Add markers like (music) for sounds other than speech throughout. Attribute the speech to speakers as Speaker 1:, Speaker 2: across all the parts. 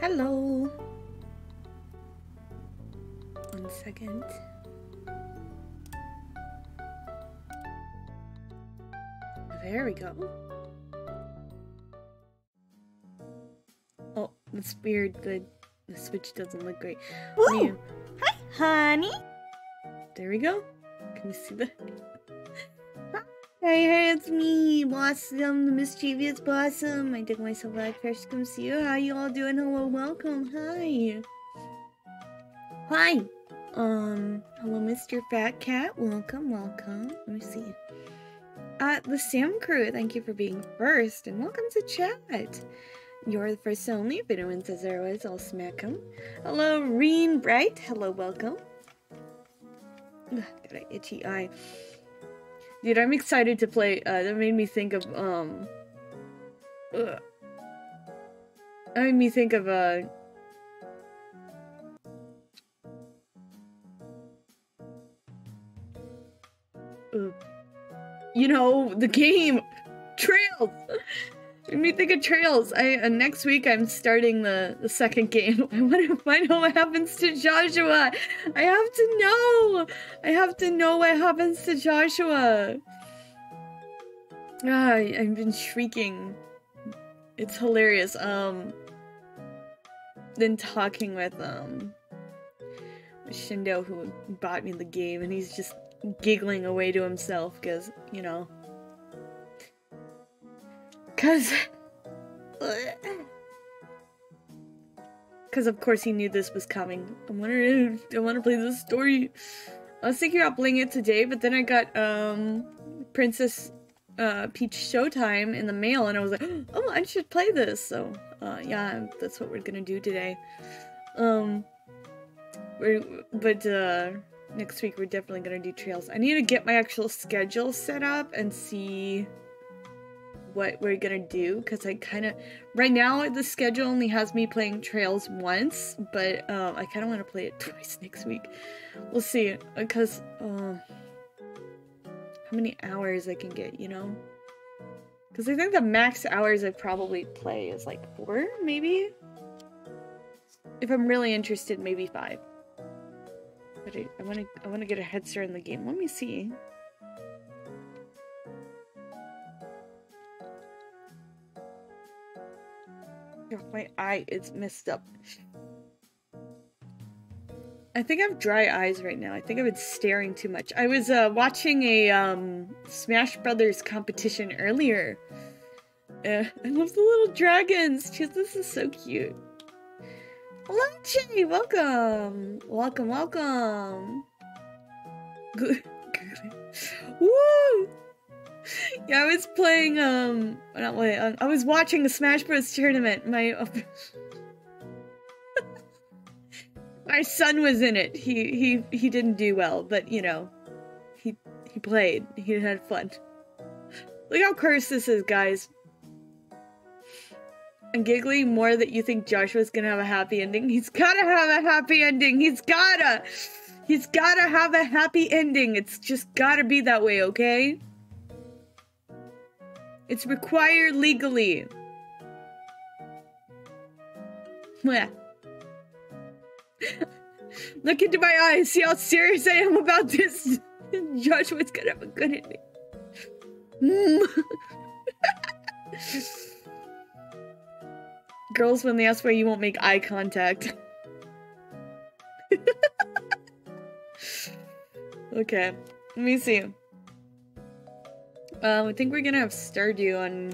Speaker 1: Hello. One second. There we go. Oh, that's weird. The the switch doesn't look great.
Speaker 2: Woo!
Speaker 1: Me-
Speaker 2: Hi, honey.
Speaker 1: There we go. Can you see the? (laughs) Hey, hey, it's me, Blossom, the mischievous Blossom. I took myself out first to come see you. How you all doing? Hello, welcome. Hi. Hi. Um, hello, Mr. Fat Cat. Welcome, welcome. Let me see. Uh, the Sam crew, thank you for being first, and welcome to chat. You're the first and only. If anyone says otherwise, I'll smack him. Hello, Reen Bright. Hello, welcome. Ugh, got an itchy eye. Dude, I'm excited to play. Uh, that made me think of um. Ugh. That made me think of uh. You know the game, Trails. (laughs) Made me think of Trails. I uh, next week I'm starting the the second game. (laughs) I want to find out what happens to Joshua. I have to know. I have to know what happens to Joshua. Ah, I- I've been shrieking. It's hilarious. Um, been talking with um Shindo who bought me the game, and he's just giggling away to himself because you know, because. Because of course he knew this was coming. I wanted to, I want to play this story. I was thinking about playing it today, but then I got um Princess uh, Peach Showtime in the mail, and I was like, (gasps) oh, I should play this. So uh, yeah, that's what we're gonna do today. Um, we're but uh, next week we're definitely gonna do trails. I need to get my actual schedule set up and see what we're gonna do because I kind of right now the schedule only has me playing trails once, but um, I kind of want to play it (laughs) twice next week. We'll see because um, how many hours I can get, you know? Because I think the max hours I probably play is like four, maybe. If I'm really interested, maybe five. But I want to, I want to get a head start in the game. Let me see. My eye is messed up. I think I have dry eyes right now. I think I've been staring too much. I was uh, watching a um, Smash Brothers competition earlier. Uh, I love the little dragons. This is so cute. Hello, Jay. Welcome. Welcome, welcome. Good. (laughs) Woo! (laughs) Yeah, I was playing, um, not wait, uh, I was watching the Smash Bros. tournament. My, (laughs) my son was in it. He, he, he didn't do well, but you know, he, he played. He had fun. Look how cursed this is, guys. I'm giggling more that you think Joshua's gonna have a happy ending. He's gotta have a happy ending. He's gotta. He's gotta have a happy ending. It's just gotta be that way, okay? It's required legally. (laughs) Look into my eyes. See how serious I am about this. (laughs) Joshua's gonna have a good ending. Mm. Girls, when they ask why you won't make eye contact. (laughs) okay, let me see. Um, I think we're gonna have Stardew on,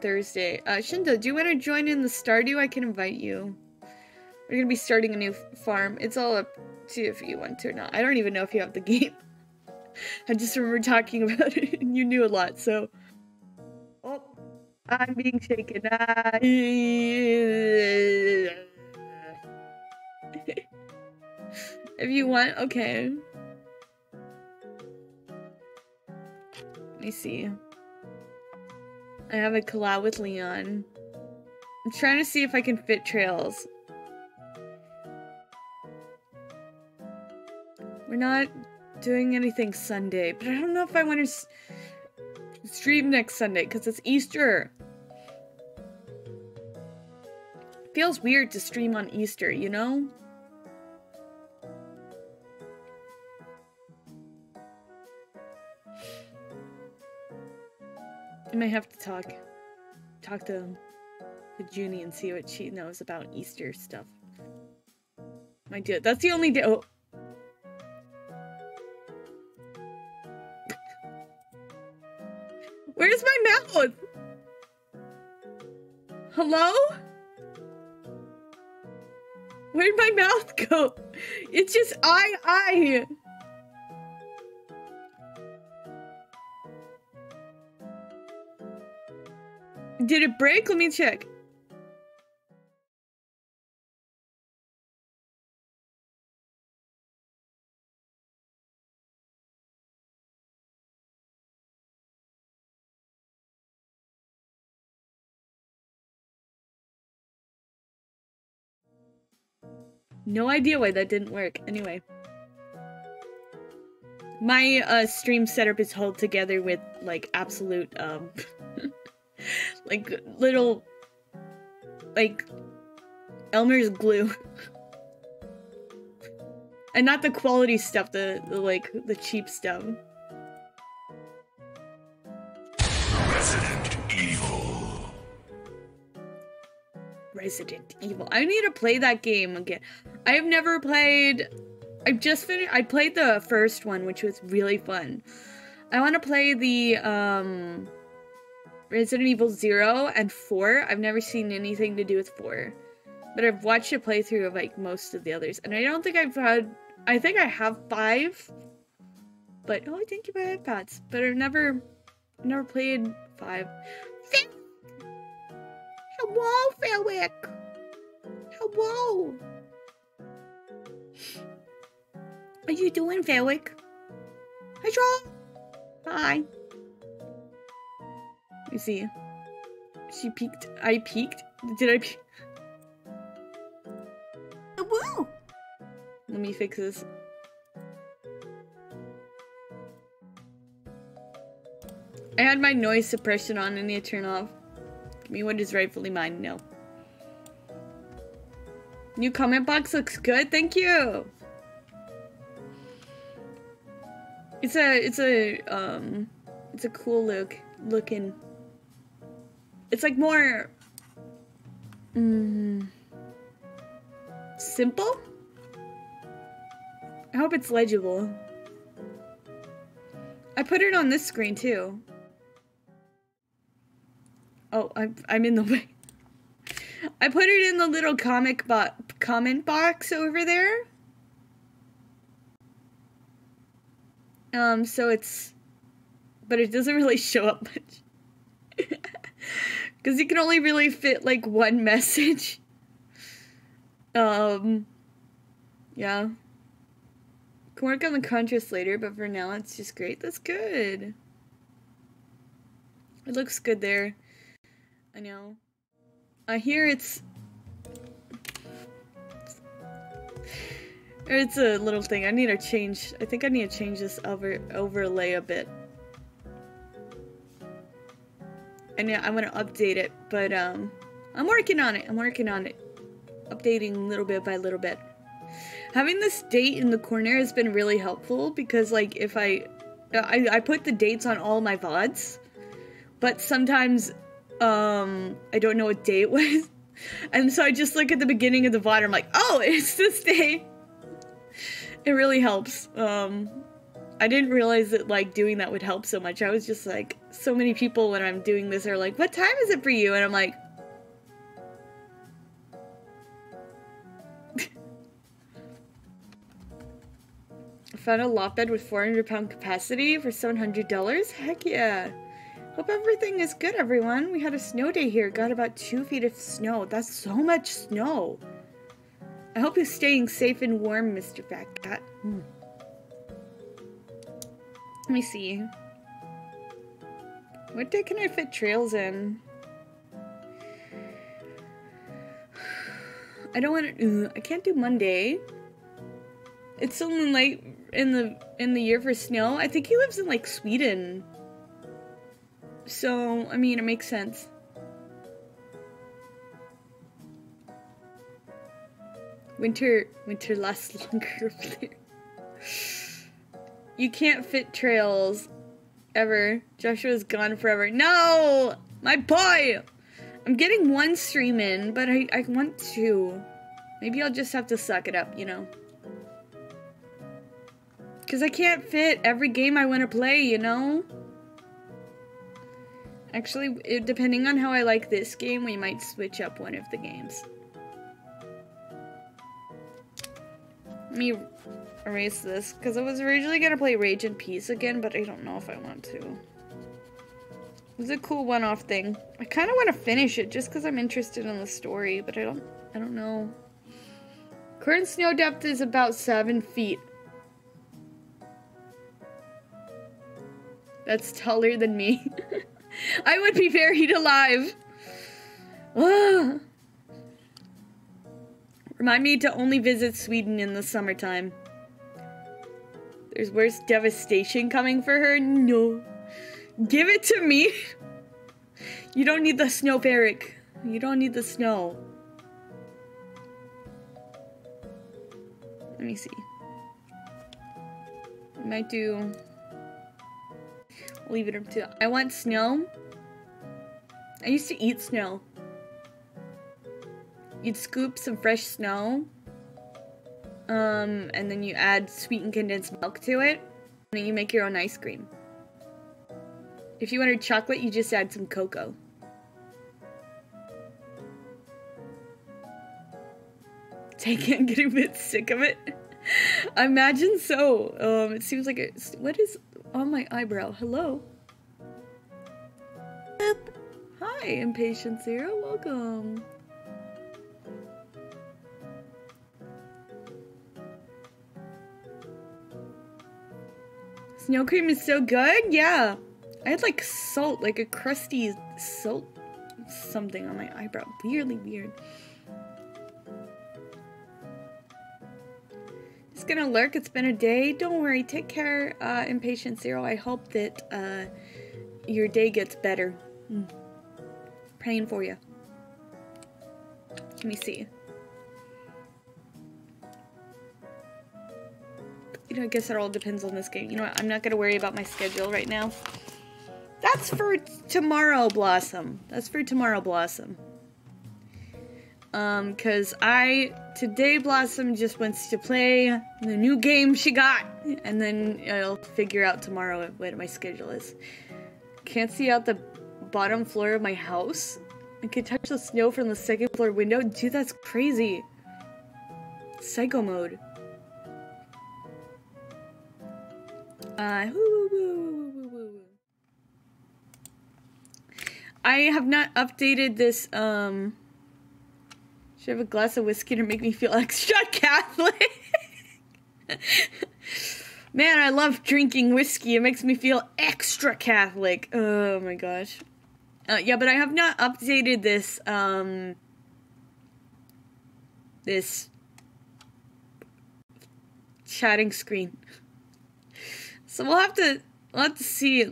Speaker 1: Thursday. Uh, Shindo, do you want to join in the Stardew? I can invite you. We're gonna be starting a new farm. It's all up to you if you want to or not. I don't even know if you have the (laughs) game. I just remember talking (laughs) about it, and you knew a lot, so. Oh, I'm being shaken. Ah. (laughs) if you want, okay. Let me see. I have a collab with Leon. I'm trying to see if I can fit trails. We're not doing anything Sunday, but I don't know if I want to stream next Sunday because it's Easter. Feels weird to stream on Easter, you know? I might have to talk talk to to Junie and see what she knows about Easter stuff. My dear, that's the only day. Oh. (laughs) Where's my mouth? Hello? Where'd my mouth go? It's just I, I. Did it break? Let me check. No idea why that didn't work. Anyway. My uh, stream setup is held together with like absolute um (laughs) (laughs) like little like Elmer's glue. (laughs) and not the quality stuff, the, the like the cheap stuff. Resident Evil. Resident Evil. I need to play that game again. I have never played. I've just finished. I played the first one, which was really fun. I want to play the um, Resident Evil Zero and Four. I've never seen anything to do with Four, but I've watched a playthrough of like most of the others, and I don't think I've had. I think I have five, but oh, thank you for iPads. But I've never, never played five. Hello, Felwick. Hello. Are you doing, Felwick? Hi, Troll. Hi. You see. She peeked. I peeked? Did I peek? Woo! Let me fix this. I had my noise suppression on and need to turn off. Give me what is rightfully mine. No. New comment box looks good. Thank you. It's a it's a um it's a cool look looking. It's like more mm, simple. I hope it's legible. I put it on this screen too. Oh, I'm I'm in the way. I put it in the little comic bo comment box over there. Um, so it's, but it doesn't really (laughs) show up much. (laughs) Because you can only really fit like one (laughs) message. Um, yeah. Can work on the contrast later, but for now it's just great. That's good. It looks good there. I know. I hear it's It's a little thing. I need to change. I think I need to change this over overlay a bit. And yeah, I'm gonna update it, but um, I'm working on it. I'm working on it, updating little bit by little bit. Having this date in the corner has been really helpful because, like, if I, I, I put the dates on all my vods, but sometimes, um, I don't know what day it (laughs) was, and so I just look at the beginning of the VOD. And I'm like, oh, (laughs) it's this day it really helps. Um, I didn't realize that like doing that would help so much. I was just like, so many people when I'm doing this are like, what time is it for you? And I'm like, (laughs) I found a loft bed with 400 pound capacity for $700. Heck yeah. Hope everything is good, everyone. We had a snow day here. Got about two feet of snow. That's so much snow. I hope you're staying safe and warm, Mr. Fat Cat. Mm. Let me see. What day can I fit trails in? I don't want to. I can't do Monday. It's so late in the in the year for snow. I think he lives in like Sweden. So I mean, it makes sense. Winter winter lasts (laughs) longer. You can't fit trails ever. Joshua's gone forever. No! My boy! I'm getting one stream in, but I, I want two. Maybe I'll just have to suck it up, you know? Because I can't fit every game I want to play, you know? Actually, it, depending on how I like this game, we might switch up one of the games. Let me erase this, because I was originally going to play Rage and Peace again, but I don't know if I want to. It was a cool one-off thing. I kind of want to finish it, just because I'm interested in the story, but I don't, I don't know. Current snow depth is about 7 feet. That's taller than me. (laughs) I would be buried alive. (sighs) Remind me to only visit Sweden in the summertime. There's worse devastation coming for her? No. Give it to me. You don't need the snow, Eric. You don't need the snow. Let me see. I might do... leave it up to... I want snow. I used to eat snow. You'd scoop some fresh snow. Um, and then you add sweetened condensed milk to it. And then you make your own ice cream. If you wanted chocolate, you just add some cocoa. (laughs) Take it getting a bit sick of it. I (laughs) imagine so. Um, it seems like it's what is on my eyebrow? Hello. Hi, impatient zero. Welcome. Snow cream is so good. Yeah, I had like salt, like a crusty salt something on my eyebrow. Weirdly weird. Just gonna lurk. It's been a day. Don't worry. Take care, uh, Impatient Zero. I hope that uh, your day gets better. Mm. Praying for you. Let me see. You know, I guess it all depends on this game. You know what? I'm not gonna worry about my schedule right now. That's for tomorrow, Blossom. That's for tomorrow, Blossom. Um, cause I, today Blossom just wants to play the new game she got. And then I'll figure out tomorrow what my schedule is. Can't see out the bottom floor of my house. I can touch the snow from the second floor window. Dude, that's crazy. Psycho mode. Uh, woo, woo, woo, I have not updated this, um, should I have a glass of whiskey to make me feel (laughs) extra Catholic? (laughs) Man, I love drinking whiskey. It makes me feel extra Catholic. Oh my gosh. Uh, yeah, but I have not updated this, um, this chatting screen. So we'll have to, we'll have to see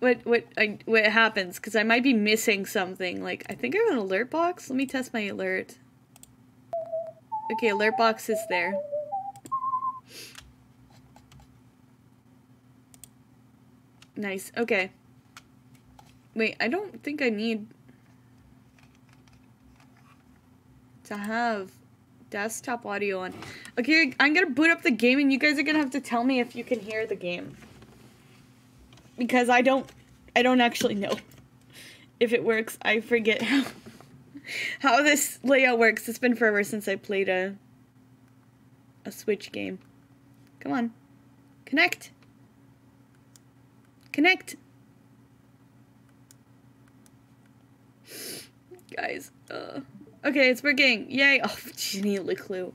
Speaker 1: what what I, what happens because I might be missing something. Like I think I have an alert box. Let me test my alert. Okay, alert box is there. Nice. Okay. Wait, I don't think I need to have desktop audio on. Okay, I'm gonna boot up the game and you guys are gonna have to tell me if you can hear the game because I don't I don't actually know (laughs) if it works. I forget how (laughs) how this layout works. It's been forever since I played a a Switch game. Come on. Connect. Connect. (sighs) Guys, uh Okay, it's working. Yay. Oh, (laughs) Jenny LeClue.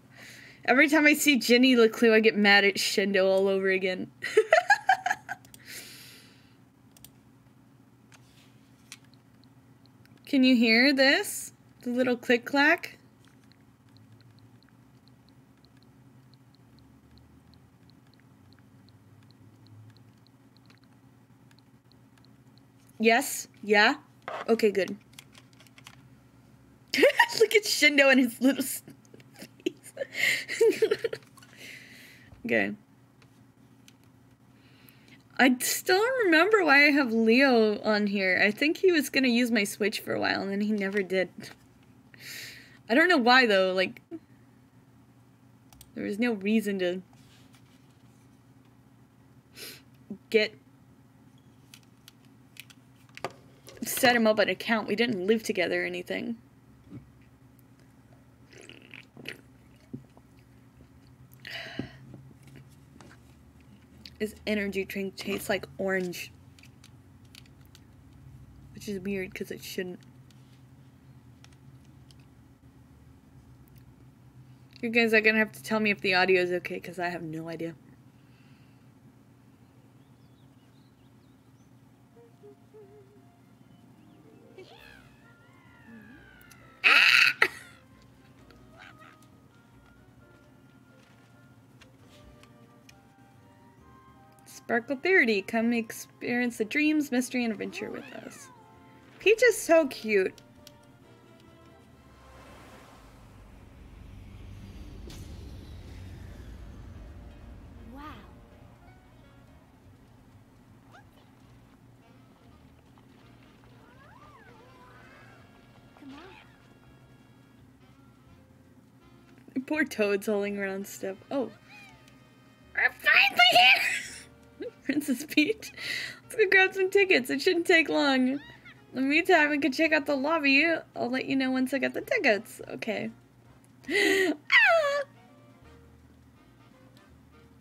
Speaker 1: Every time I see Jenny LeClue, I get mad at Shindo all over again. (laughs) Can you hear this? The little click clack? Yes? Yeah? Okay, good. At Shindo and his little face. (laughs) Okay. I still remember why I have Leo on here. I think he was gonna use my Switch for a while and then he never did. I don't know why though, like... There was no reason to... Get... Set him up an account. We didn't live together or anything. This energy drink tastes like orange. Which is weird because it shouldn't. You guys are gonna have to tell me if the audio is okay because I have no idea. Sparkle Theater, come experience the dreams, mystery, and adventure with us. Peach is so cute.
Speaker 2: Wow. Come on.
Speaker 1: Poor Toad's holding around stuff. Oh. Princess Peach. Let's go grab some tickets. It shouldn't take long. In the meantime, we can check out the lobby. I'll let you know once I get the tickets. Okay. (gasps) ah!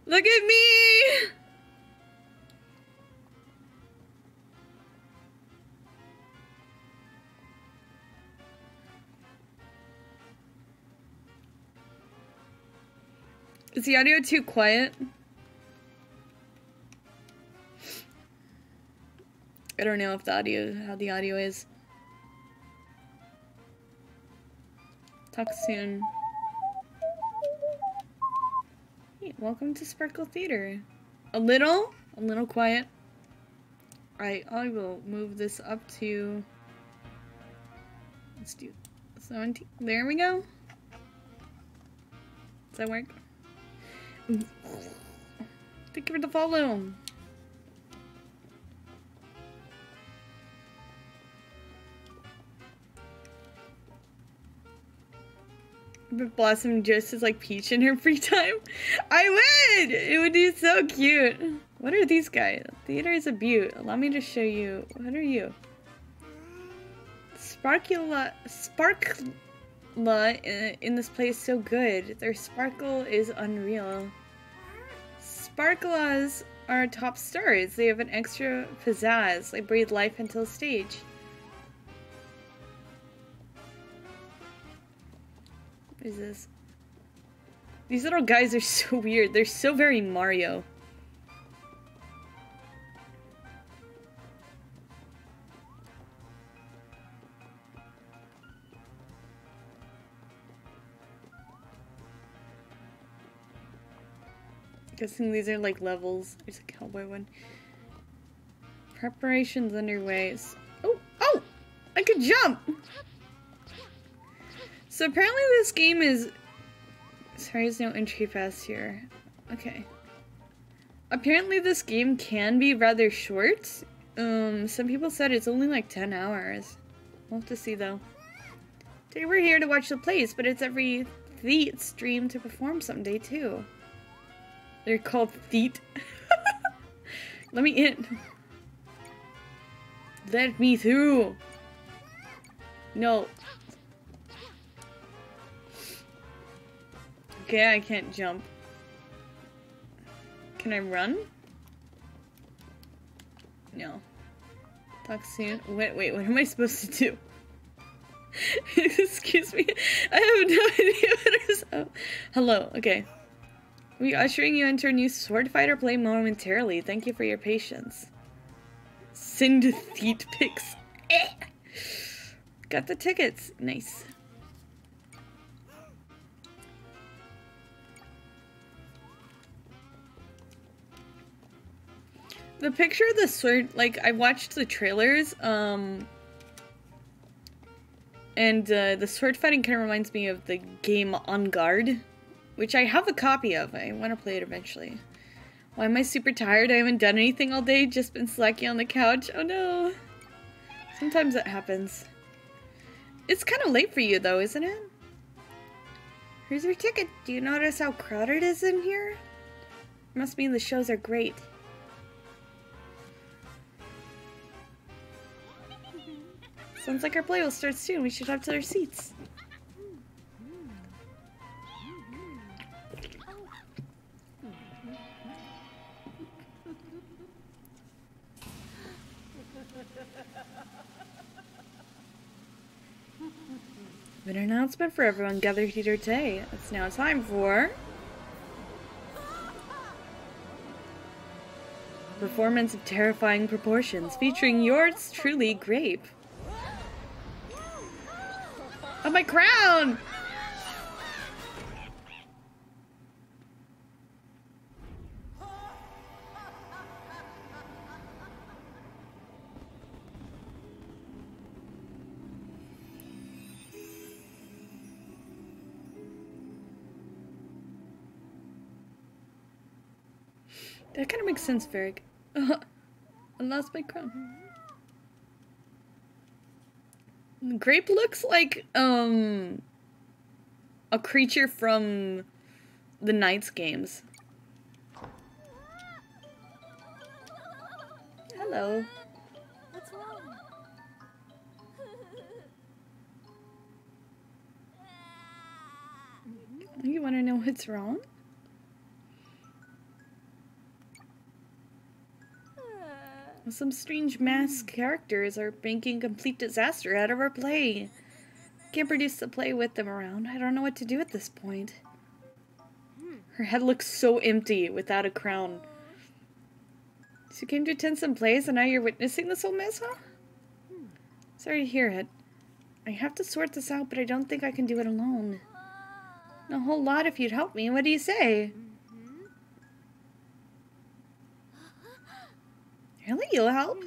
Speaker 1: Look at me! Is the audio too quiet? I don't know if the audio, how the audio is. Talk soon. Hey, welcome to Sparkle Theater. A little, a little quiet. Alright, I will move this up to, let's do 17, there we go. Does that work? Thank you for the follow. Blossom just is like Peach in her (laughs) free time. I would! It would be so cute. What are these guys? Theater is a beaut. Allow me to show you. What are you? Sparkula. Sparkla in, in this place so good. Their sparkle is unreal. Sparklas are top stars. They have an extra pizzazz. They breathe life into the stage. What is this? These little guys are (laughs) so weird. They're so very Mario. Guessing these are like levels. There's a cowboy one. Preparations underway. Oh, oh! I could jump! So apparently this game is... Sorry, there's no entry pass here. Okay. Apparently this game can be rather short. Um, some people said it's only like 10 hours. We'll have to see though. Today we're here to watch the plays, but it's every Theet stream to perform someday too. They're called Theet. (laughs) Let me in. Let me through. No. Okay, I can't jump. Can I run? No. Talk soon. Wait, wait, what am I supposed to do? (laughs) Excuse me. I have no (laughs) idea what is up. Hello, okay. We ushering you into a new sword fighter play momentarily. Thank you for your patience. Syntheat pics. Eh. Got the tickets. Nice. The picture of the sword, like, I watched the trailers, um, and uh, the sword fighting kind of reminds me of the game En Garde. which I have a copy of. I want to play it eventually. Why am I super tired? I haven't done anything all day, just been slacking on the couch. Oh no. Sometimes that happens. It's kind of late for you though, isn't it? Here's your ticket. Do you notice how crowded it is in here? Must mean the shows are great. Sounds like our play will start soon. We should head to our seats. An announcement for everyone gathered here today. It's now time for performance of terrifying proportions featuring yours truly, Grape. Oh, my crown! That kind of makes sense, Varric. I lost my crown. Grape looks like um a creature from the Knights games. Hello.
Speaker 2: What's wrong?
Speaker 1: You want to know what's wrong? Some strange masked characters are making complete disaster out of our play. Can't produce the play with them around. I don't know what to do at this point. Her head looks so empty without a crown. So you came to attend some plays and now you're witnessing this whole mess, huh? Sorry to hear it. I have to sort this out, but I don't think I can do it alone. A whole lot if you'd help me. What do you say? Really? You'll help?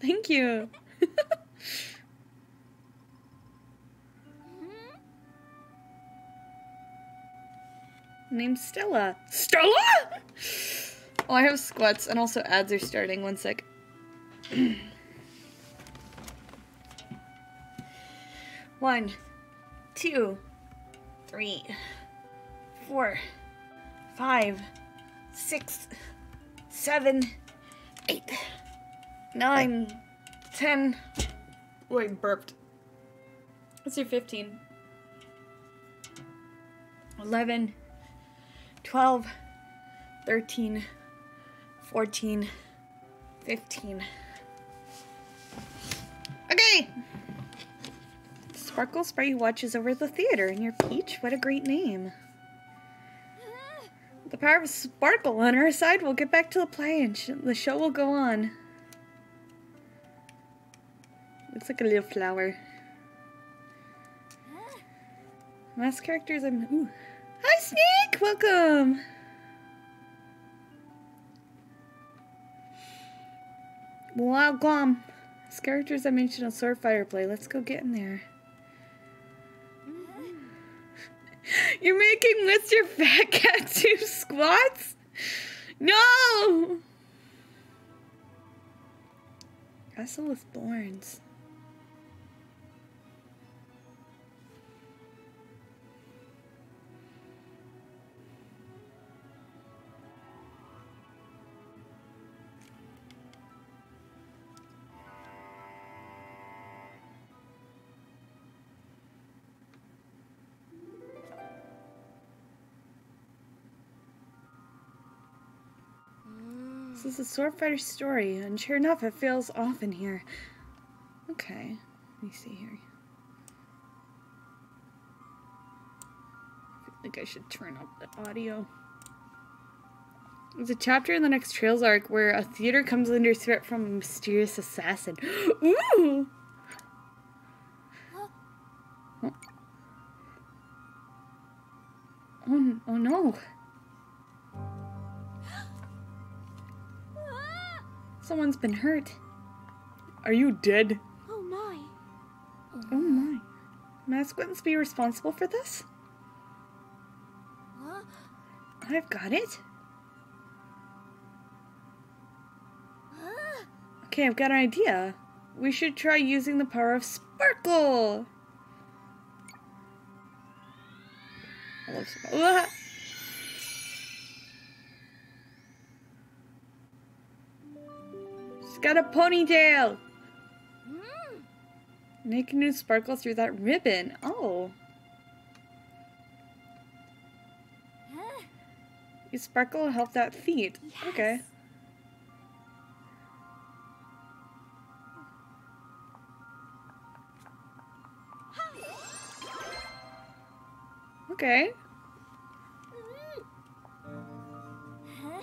Speaker 1: Thank you. (laughs) Name's Stella. Stella? Oh, I have squats and also ads are starting. One sec. (clears throat) One, two, three, four, five, six, seven, eight, nine, ten. Wait, burped. Let's do 15. 11, 12, 13, 14, 15. Okay! Sparkle Spray watches over the theater, and your Peach, what a great name. The power of Sparkle on our side will get back to the play and sh the show will go on. Looks like a little flower. Last characters I'm. Ooh. Hi, Snake! Welcome! Wow, Guam. These characters I mentioned on Sword Fighter play. Let's go get in there. (laughs) You're making Mr. Fat Cat do squats? No! Castle with Thorns. This is a sword fighter story, and sure enough, it feels off in here. Okay, let me see here. I think I should turn up the audio. There's a chapter in the next Trails arc where a theater comes under threat from a mysterious assassin. (gasps) Ooh! Been hurt. Are you dead?
Speaker 2: Oh my.
Speaker 1: Oh my. Masquins be responsible for this? I've got it. Okay, I've got an idea. We should try using the power of Sparkle. I love Sparkle. Got a ponytail.
Speaker 2: Mm.
Speaker 1: Making new sparkle through that ribbon. Oh.
Speaker 2: Huh?
Speaker 1: Use sparkle help that feet. Okay.
Speaker 2: Yes.
Speaker 1: Okay.
Speaker 2: Huh?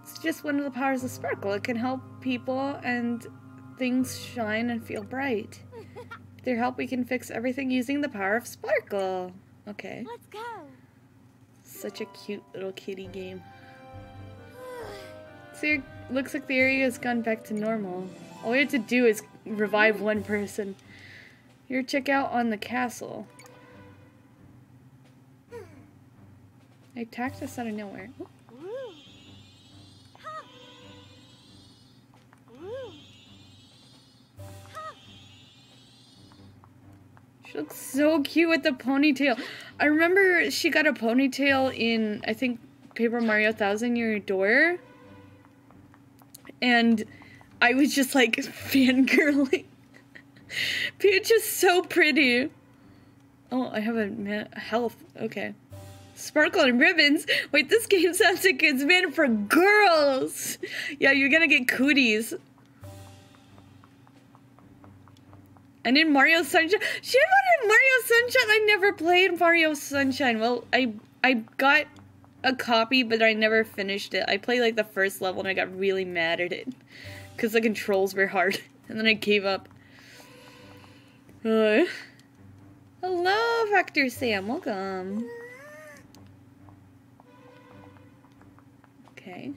Speaker 1: It's just one of the powers of sparkle. It can help people and things shine and feel bright. (laughs) With their help, we can fix everything using the power of sparkle. Okay.
Speaker 2: Let's go.
Speaker 1: Such a cute little kitty game. (sighs) So your, looks like the area has gone back to normal. All we have to do is revive (laughs) one person. Here, check out on the castle. (sighs) They attacked us out of nowhere.
Speaker 2: Woo.
Speaker 1: Looks so cute with the ponytail. I remember she got a ponytail in, I think, Paper Mario Thousand Year Door. And I was just like (laughs) fangirling. Peach is so pretty. Oh, I have a health. Okay. Sparkle and ribbons. Wait, this game sounds like it's meant for girls. Yeah, you're gonna get cooties. And in Mario Sunshine, she one in Mario Sunshine. I never played Mario Sunshine. Well, I I got a copy, but I never finished it. I played like the first level and I got really mad at it because the controls were hard, (laughs) and then I gave up. Uh, hello, Factor Sam. Welcome. Okay.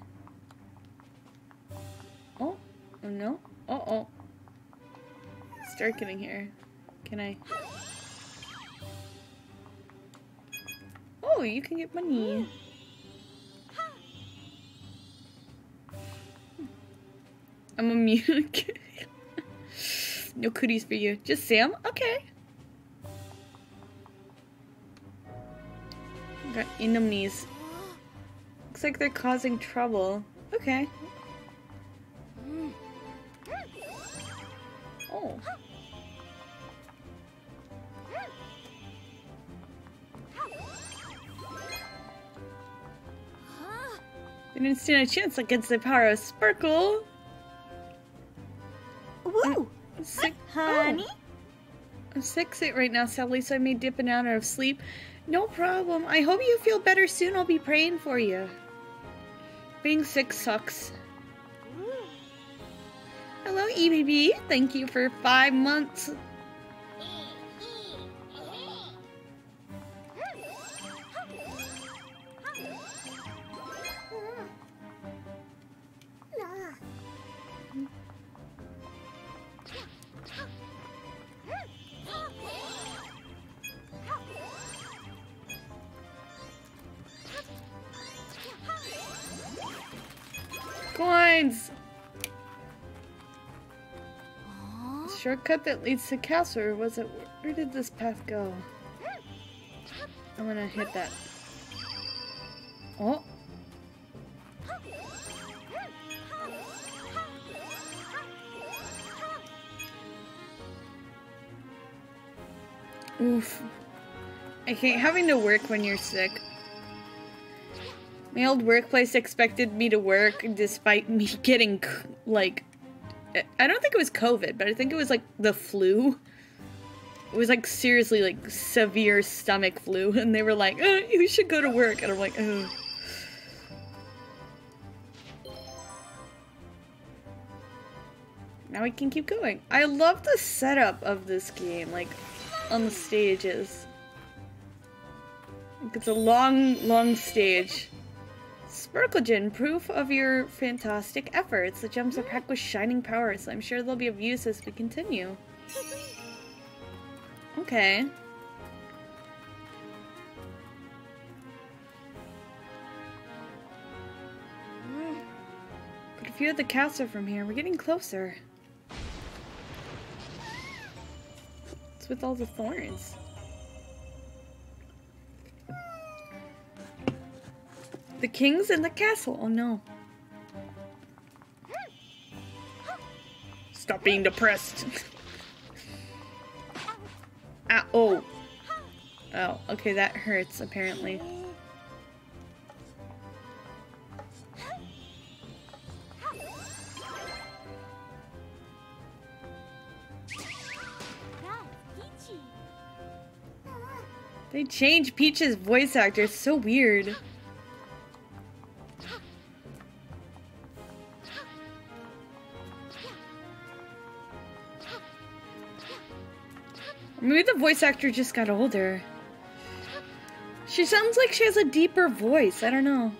Speaker 1: Oh, oh no. Uh oh. It's dark in here. Can I? Oh, you can get money. I'm a mute. (laughs) no cooties for you. Just Sam? Okay. Got enemies. Looks like they're causing trouble. Okay. Oh. They didn't stand a chance against the power of Sparkle.
Speaker 2: Woo. Mm.
Speaker 1: Sick.
Speaker 2: Honey?
Speaker 1: Oh, I'm sick sick right now, Sally, so I may dip an hour of sleep. No problem. I hope you feel better soon. I'll be praying for you. Being sick sucks.
Speaker 2: Mm.
Speaker 1: Hello, EBB. Thank you for five months. Shortcut that leads to castle, was it? Where did this path go? I'm gonna hit that. Oh, oof. I hate having to work when you're sick. My old workplace expected me to work despite me (laughs) getting, like, I- don't think it was COVID, but I think it was like the flu. It was like seriously like severe stomach flu, (laughs) and they were like, uh, "You should go to work," and I'm like, "Oh." Now we can keep going. I love the setup of this game, like on the stages. Like, it's a long, long stage. Sparkle Gem, proof of your fantastic efforts. The gems are packed with shining power, so I'm sure they'll be of use as we continue. Okay. But a few of the castle from here. We're getting closer. It's with all the thorns. The king's in the castle. Oh no. Stop being depressed. (laughs) ah, oh. Oh, okay, that hurts apparently. They changed Peach's voice actor. It's so weird. Maybe the voice actor just got older. She sounds like she has a deeper voice. I don't know.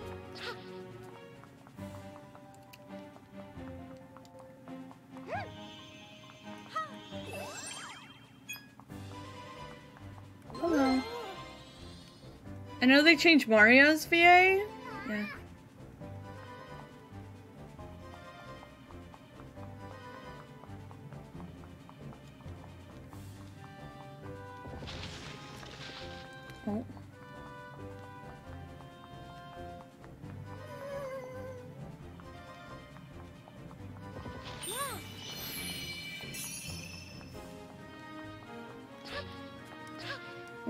Speaker 1: Hello. I know they changed Mario's VA. Yeah.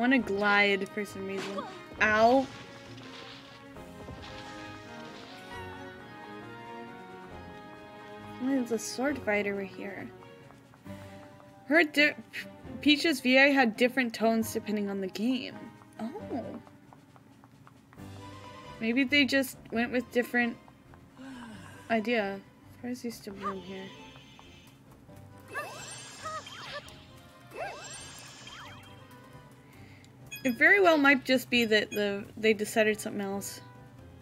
Speaker 1: Want to glide for some reason. Ow. There's a sword fighter right here. Her Peach's VA had different tones depending on the game. Oh. Maybe they just went with different idea. Fires used to bloom here. It very well might just be that the they decided something else.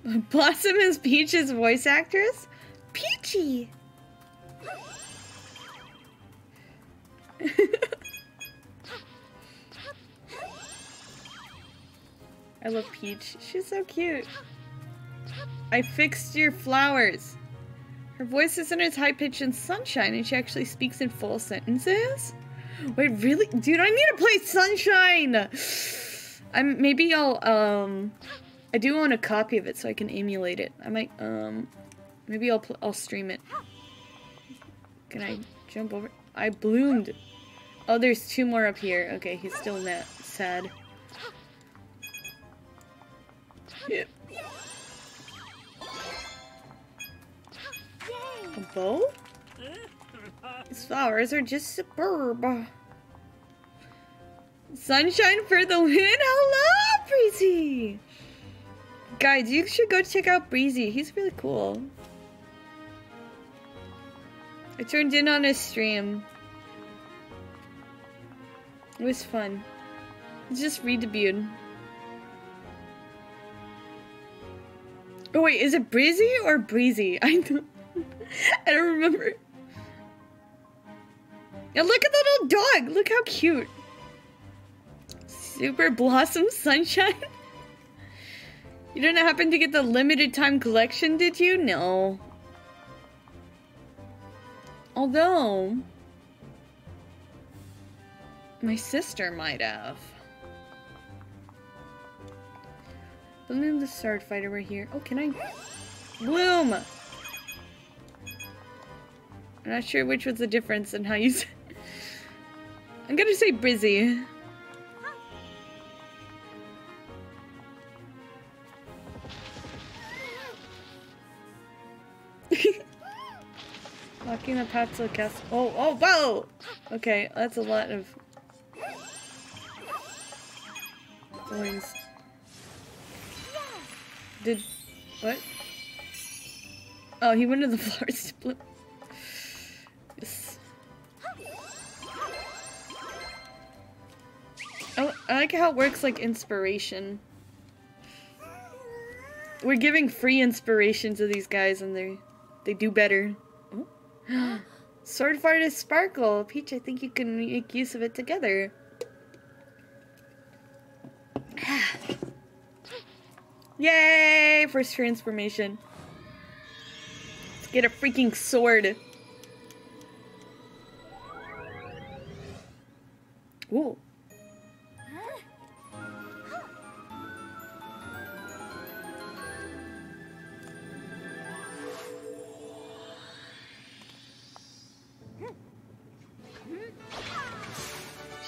Speaker 1: (laughs) Blossom is Peach's voice actress? Peachy! (laughs) I love Peach. She's so cute. I fixed your flowers. Her voice isn't as high pitched in Sunshine, and she actually speaks in full sentences. Wait, really, dude? I need to play Sunshine. I'm maybe I'll um, I do own a copy of it so I can emulate it. I might um, maybe I'll I'll stream it. Can I jump over? I bloomed. Oh, there's two more up here. Okay, he's still not sad. Yeah. A bow? These flowers are just superb. Sunshine for the win! Hello, Breezy! Guys, you should go check out Breezy. He's really cool. I turned in on his stream. It was fun. It's just redebuted. Oh wait, is it Breezy or Breezy? (laughs) I don't, I don't remember. And look at the little dog! Look how cute! Super Blossom Sunshine? You didn't happen to get the limited time collection, did you? No. Although... My sister might have. Bloom the Sword Fighter right here. Oh, can I... Bloom! I'm not sure which was the difference in how you said... (laughs) I'm gonna say Brizzy. Walking the path to the castle. Oh, oh, whoa! Okay, that's a lot of thorns. Did what? Oh, he went to the (laughs) flowers. Yes. I, I like how it works like inspiration. We're giving free inspiration to these guys and they they do better. (gasps) Sword fart is sparkle. Peach, I think you can make use of it together. (sighs) Yay! First transformation. Get a freaking sword. Ooh.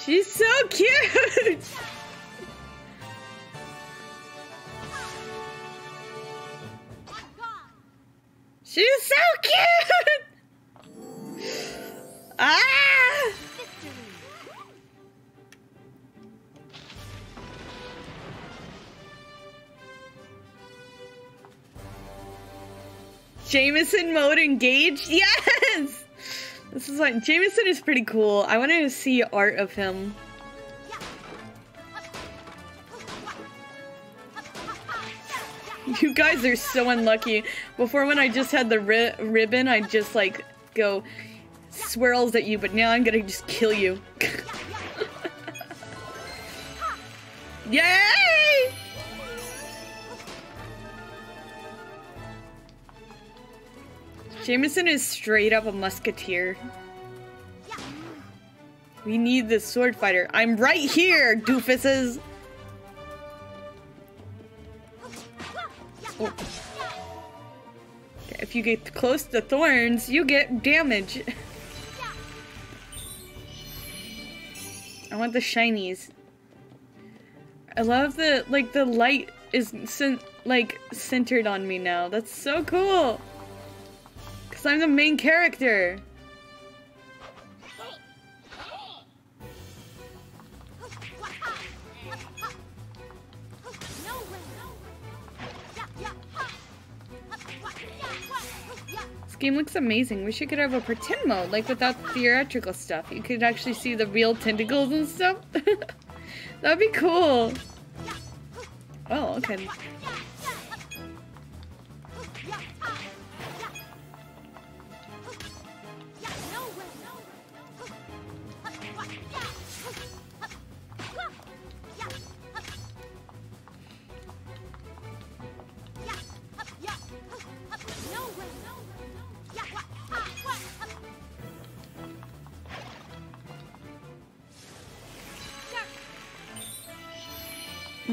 Speaker 1: She's so cute! (laughs) She's so cute! (laughs) Ah! Jameson mode engaged? (laughs) Yes! This is like Jameson is pretty cool. I want to see art of him. You guys are so unlucky. Before when I just had the ri ribbon, I'd just like go swirls at you, but now I'm gonna just kill you. (laughs) Yay! Jameson is straight up a musketeer. We need the sword fighter. I'm right here, doofuses! Oh. If you get close to thorns, you get damage. I want the shinies. I love the, like, the light is, like, centered on me now. That's so cool! Because I'm the main character. This game looks amazing. Wish you could have a pretend mode, like without the theatrical stuff. You could actually see the real tentacles and stuff. (laughs) That'd be cool. Oh, okay.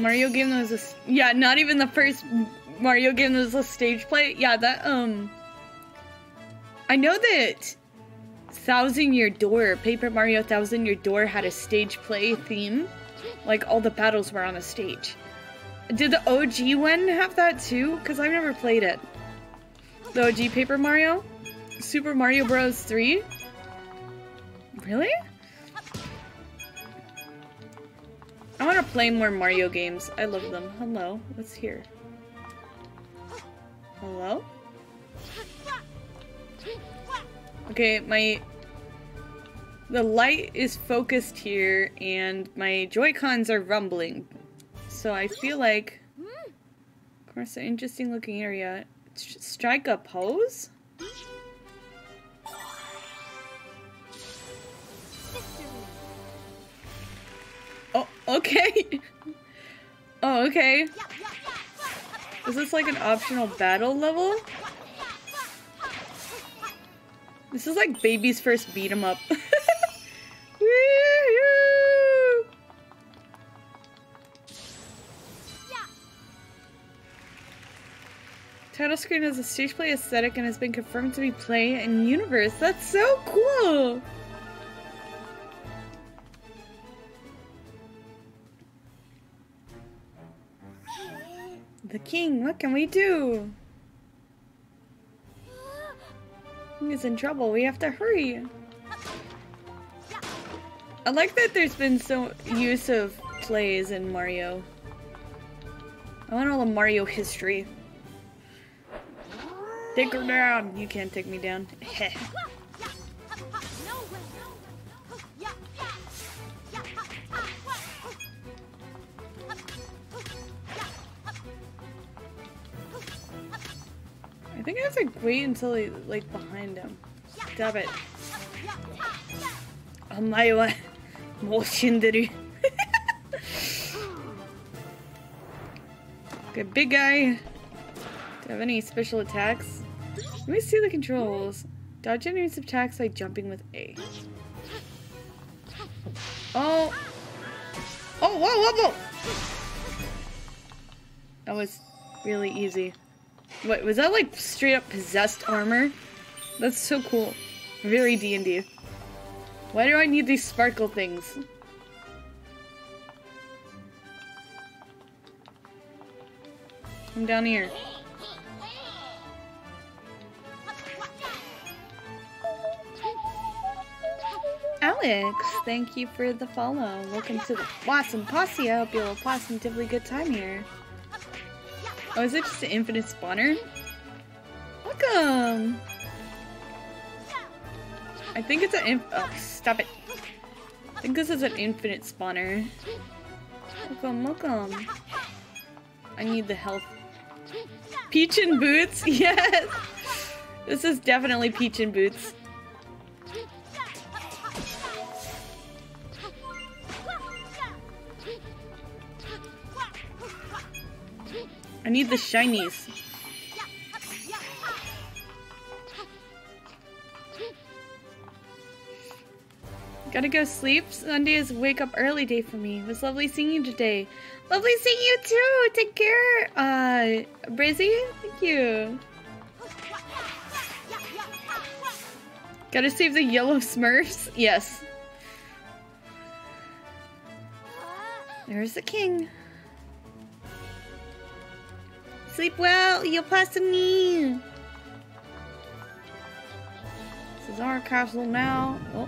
Speaker 1: Mario game that was a yeah, not even the first Mario game that was a stage play. Yeah, that um, I know that Thousand Year Door, Paper Mario Thousand Year Door had a stage play theme, like all the battles were on a stage. Did the OG one have that too? Cause I've never played it. The OG Paper Mario, Super Mario Bros. Three. Really? I want to play more Mario games. I love them. Hello. What's here? Hello? Okay, my... The light is focused here, and my Joy-Cons are rumbling. So I feel like... Of course, an interesting looking area. Strike a pose? Oh, okay. (laughs) oh, okay. Is this like an optional battle level? This is like baby's first beat 'em up. (laughs) Title screen has a stage play aesthetic and has been confirmed to be play in universe. That's so cool! The king, what can we do? He's in trouble. We have to hurry. I like that there's been so use of plays in Mario. I want all the Mario history. Take her down. You can't take me down. (laughs) I think I have to wait until he like behind him. Stop it. Omae wa mou shinderu. (laughs) Good big guy. Do you have any special attacks? Let me see the controls. Dodge enemies attacks by jumping with A. Oh. Oh, whoa, whoa, whoa! That was really easy. What, was that like straight up possessed armor? That's so cool. Very D&D. Why do I need these sparkle things? I'm down here. Alex, thank you for the follow. Welcome to the Blossom Posse. I hope you have a positively good time here. Oh, is it just an infinite spawner? Welcome! I think it's an inf- oh, stop it. I think this is an infinite spawner. Welcome, welcome. I need the health. Peach and Boots? (laughs) Yes! This is definitely Peach and Boots. I need the shinies. Gotta go sleep. Sunday is wake up early day for me. It was lovely seeing you today. Lovely seeing you too. Take care, uh, Brizzy. Thank you. Gotta save the yellow smurfs. Yes. There's the king. Sleep well. You'll pass me. This is our castle now. Oh.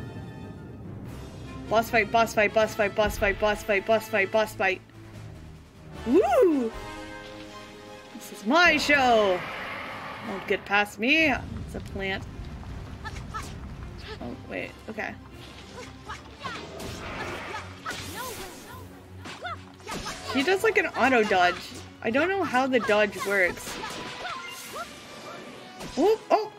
Speaker 1: Boss fight, boss fight, boss fight, boss fight, boss fight, boss fight, boss fight. Woo! This is my show! Don't get past me. It's a plant. Oh, wait. Okay. He does like an auto dodge. I don't know how the dodge works. Oh, oh!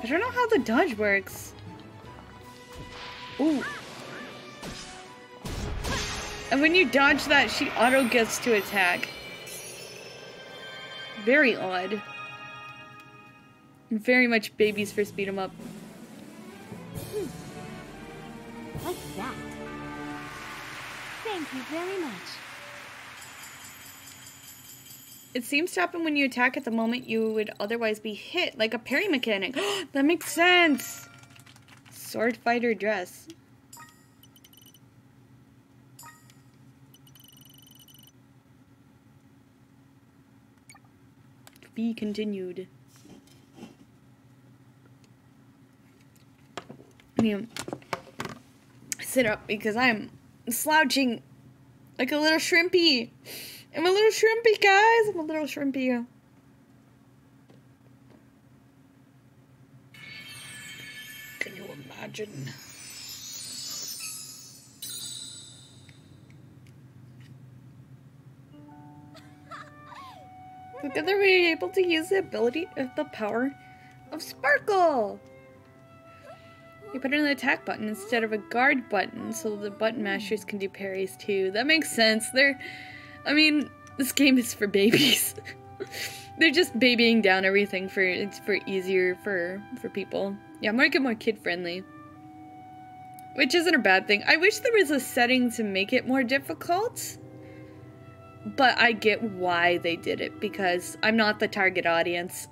Speaker 1: I don't know how the dodge works. Ooh. And when you dodge that, she auto gets to attack. Very odd. Very much babies for speed 'em up.
Speaker 2: What's that? Thank you very much.
Speaker 1: It seems to happen when you attack at the moment you would otherwise be hit, like a parry mechanic. (gasps) that makes sense! Sword fighter dress. Be continued. I mean, sit up because I'm slouching like a little shrimpy. I'm a little shrimpy, guys. I'm a little shrimpy. Can you imagine? Together we are able to use the ability of the power of Sparkle. You put in the attack button instead of a guard button so the button mashers can do parries too. That makes sense. They're I mean, this game is for babies. (laughs) They're just babying down everything for it's for easier for for people. Yeah, make get more kid friendly. Which isn't a bad thing. I wish there was a setting to make it more difficult. But I get why they did it because I'm not the target audience.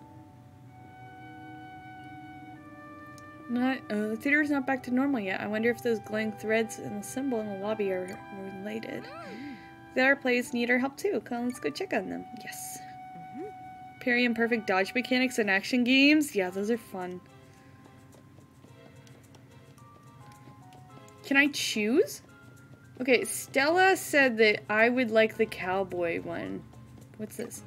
Speaker 1: Not uh, the theater is not back to normal yet. I wonder if those glowing threads and the symbol in the lobby are related. The other players need our help too. Come, let's go check on them. Yes. Parry and perfect dodge mechanics and action games. Yeah, those are fun. Can I choose? Okay, Stella said that I would like the cowboy one. What's this?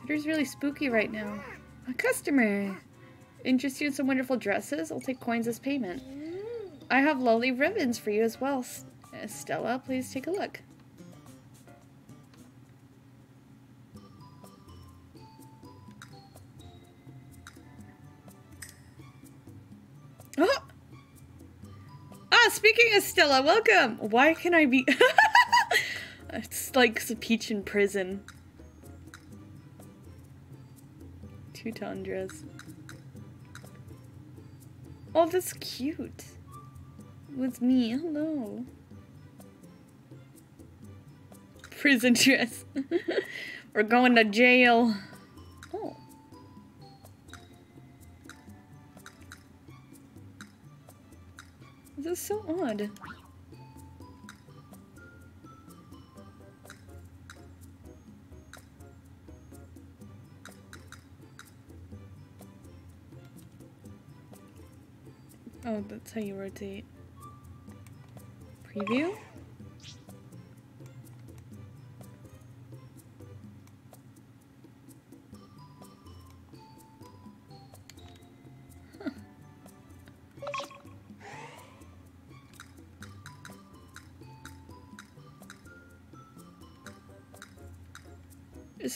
Speaker 1: Twitter's really spooky right now. A customer! Interested in some wonderful dresses? I'll take coins as payment. I have lovely ribbons for you as well. Stella, please take a look. Oh! Speaking of Stella, welcome! Why can I be... (laughs) it's like a peach in prison. Two tundras. Oh, that's cute. With me, hello. Prison dress. (laughs) We're going to jail. This is so odd. Oh, that's how you rotate. Preview?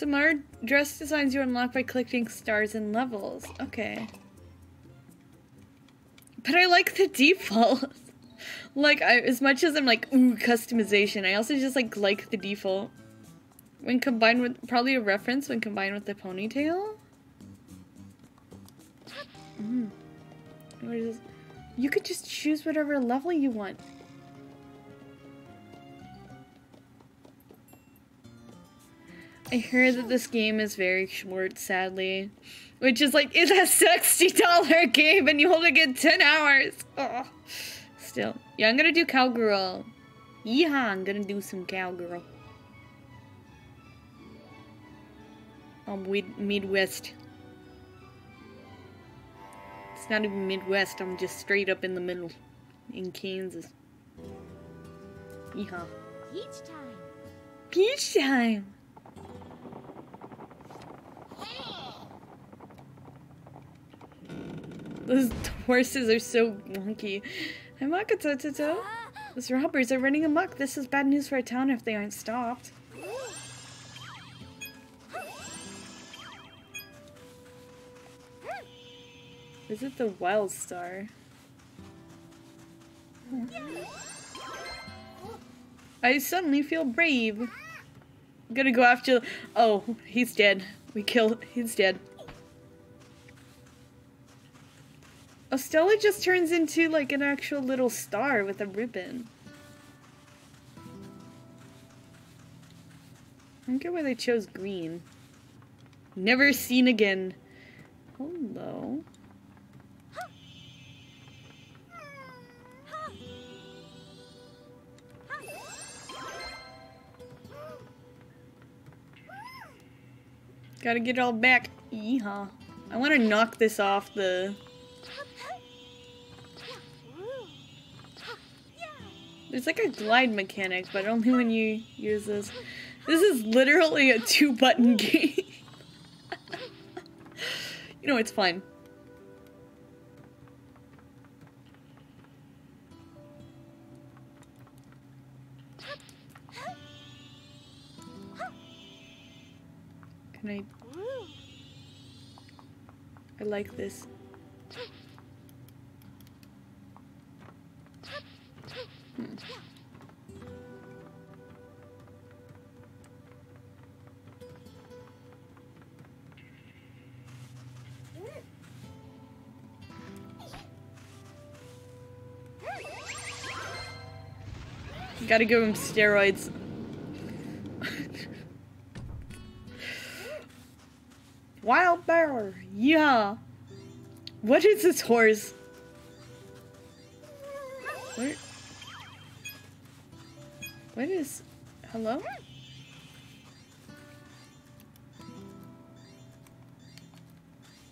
Speaker 1: Some more dress designs you unlock by collecting stars and levels. Okay. But I like the default. (laughs) like, I, as much as I'm like, ooh, customization, I also just like like the default. When combined with, probably a reference when combined with the ponytail? Mm. You could just choose whatever level you want. I hear that this game is very short, sadly. Which is like, (laughs) it's a $60 game and you only get 10 hours. Oh. Still. Yeah, I'm gonna do cowgirl. Yeehaw, I'm gonna do some cowgirl. Um, mid Midwest. It's not even Midwest, I'm just straight up in the middle. In Kansas. Yeehaw.
Speaker 2: Peach time.
Speaker 1: Peach time! Those (laughs) horses are so wonky. Hey, Makototo. Those robbers are running amok. This is bad news for our town if they aren't stopped. Is it the Wild Star? I suddenly feel brave. I'm gonna go after. Oh, he's dead. We killed. He's dead. Oh, Stella just turns into like an actual little star with a ribbon. I don't get why they chose green. Never seen again. Hello. Gotta get it all back. Yeehaw. I want to knock this off the... There's like a glide mechanic, but only when you use this. This is literally a two-button (laughs) game. you know, it's fine. Can I... I like this. Gotta give him steroids. Wild bear, yeah. What is this horse? What is? Hello?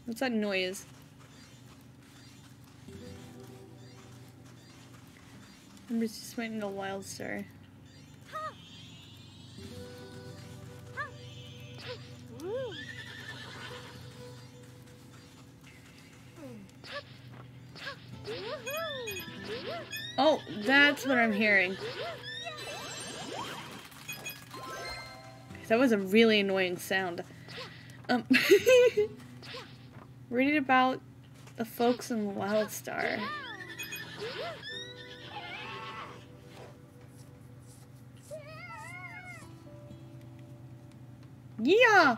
Speaker 1: What's that noise? I'm just waiting a wild star. Oh, that's what I'm hearing. That was a really annoying sound. Um, (laughs) read about the folks in the Wildstar. Yeah!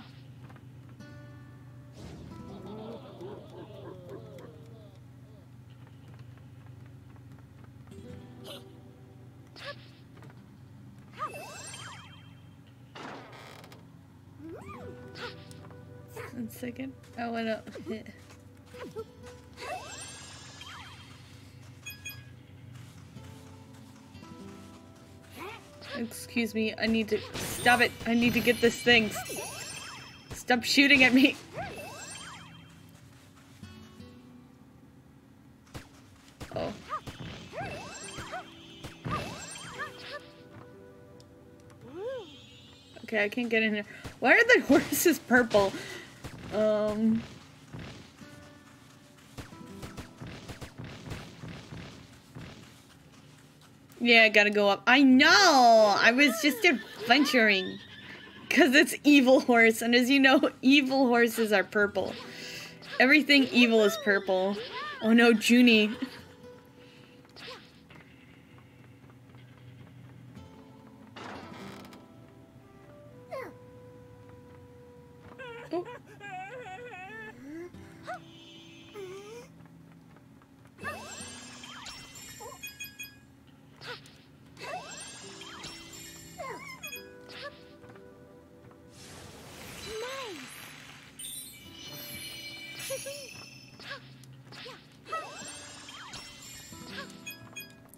Speaker 1: Second. Oh, Wanna hit. Excuse me, I need to stop it. I need to get this thing. Stop shooting at me. Oh. Okay, I can't get in here. Why are the (laughs) horses purple? Um. Yeah, I gotta go up. I know! I was just adventuring. Because it's evil horse, and as you know, evil horses are purple. Everything evil is purple. Oh no, Junie.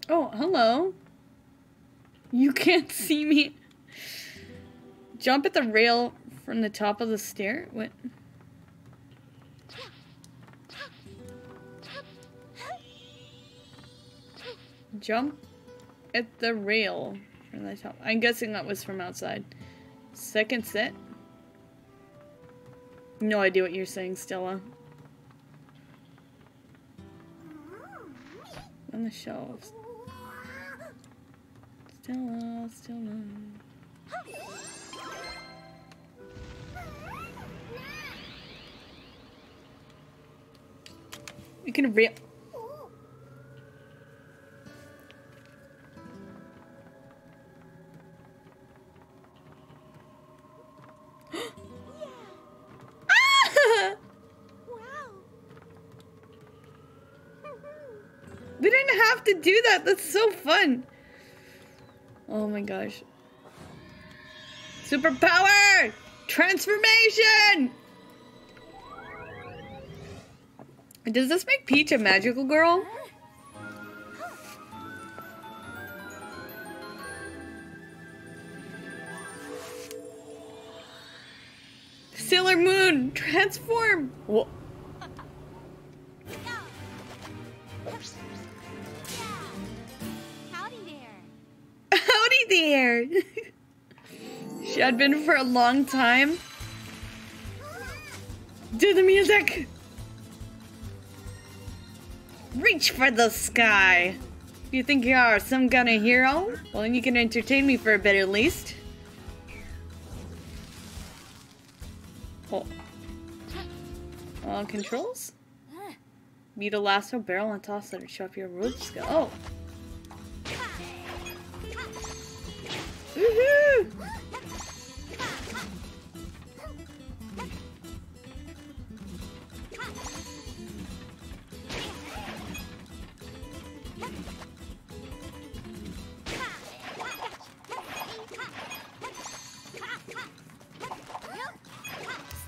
Speaker 1: Oh, hello. You can't (laughs) see me. Jump at the rail from the top of the stair? What? Jump at the rail from the top. I'm guessing that was from outside. Second set? No idea what you're saying, Stella. On the shelves. Stella, Stella. We can Ah! (gasps) We didn't have to do that. That's so fun. Oh my gosh. Superpower! Transformation! Does this make Peach a magical girl? Sailor Moon, transform! Wha- (laughs) she had been for a long time. Do the music! Reach for the sky! You think you are some kind of hero? Well, you can entertain me for a bit at least. Oh. Uh, controls? Beat a lasso barrel and toss it to show off your rope skill. Oh!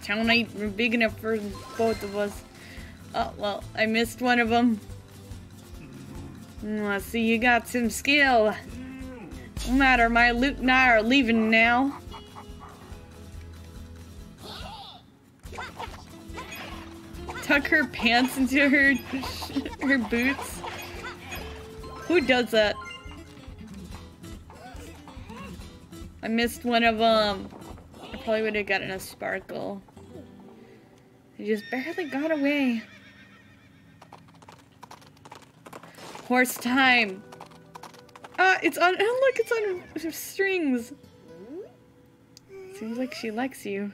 Speaker 1: Town ain't big enough for both of us. Oh, well, I missed one of them. Mm, I see you got some skill. No matter, my Luke and I are leaving now. Tuck her pants into her (laughs) her boots. Who does that? I missed one of them. I probably would have gotten a sparkle. I just barely got away. Horse time. Ah, it's on. Oh, look, it's on strings. Seems like she likes you.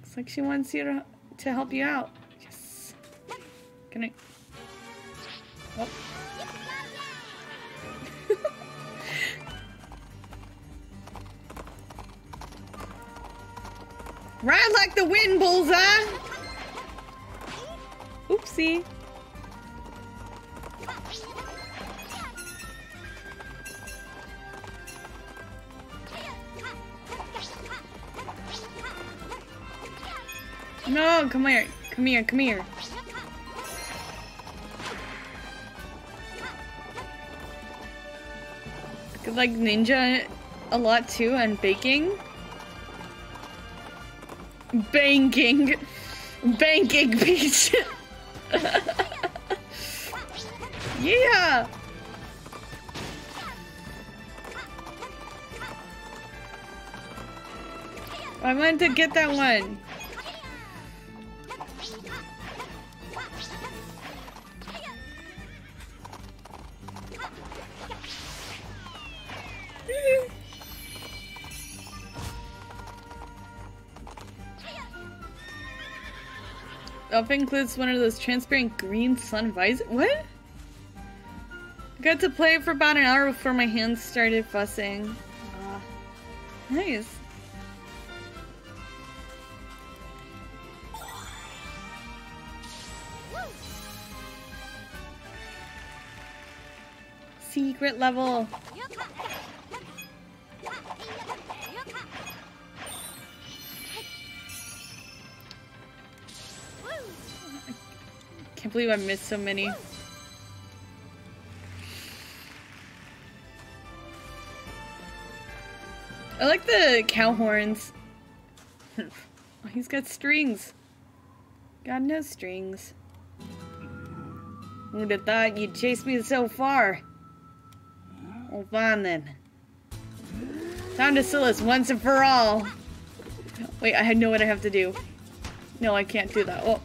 Speaker 1: Looks like she wants you to, to help you out. Yes. Can I? Oh. (laughs) Ride like the wind, bullseye! Oopsie. No, come here. Come here, come here. I like ninja a lot too and baking. Banking. Banking (laughs) peach. yeah. I wanted to get that one. Up includes one of those transparent green sun visor. What? I got to play for about an hour before my hands started fussing. Ah, nice. Secret level. Can't believe I missed so many. I like the cow horns. (laughs) oh, he's got strings. God no strings. Who'd have thought you'd chase me so far? Well, fine then. Time to seal this once and for all. Wait, I know what I have to do. No, I can't do that. Oh.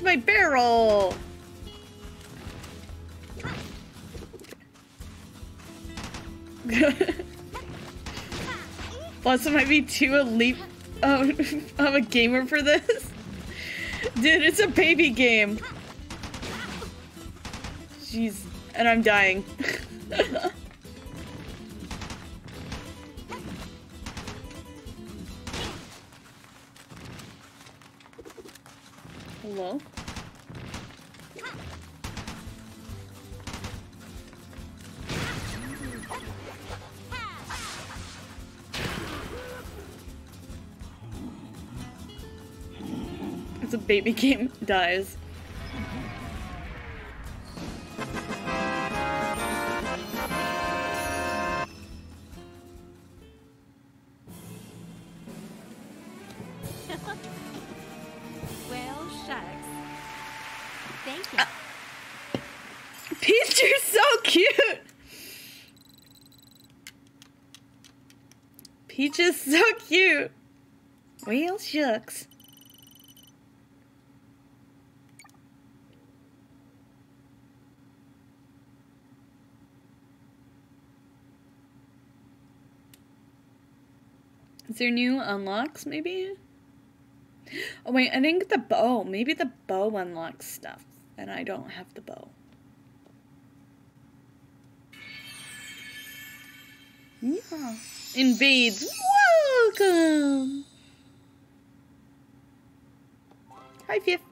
Speaker 1: Dude, that was my barrel. (laughs) Plus, I might be too elite um, of a gamer for this. Dude, it's a baby game. Jeez, and I'm dying. Baby game (laughs) dies.
Speaker 2: Well, shucks. Thank you. (laughs)
Speaker 1: Peach, you're so cute! Peach is so cute! Well, shucks. There new unlocks, maybe? Oh wait, I didn't the bow. Maybe the bow unlocks stuff, and I don't have the bow. Yeah. Invades. Welcome. Hi, Fifth.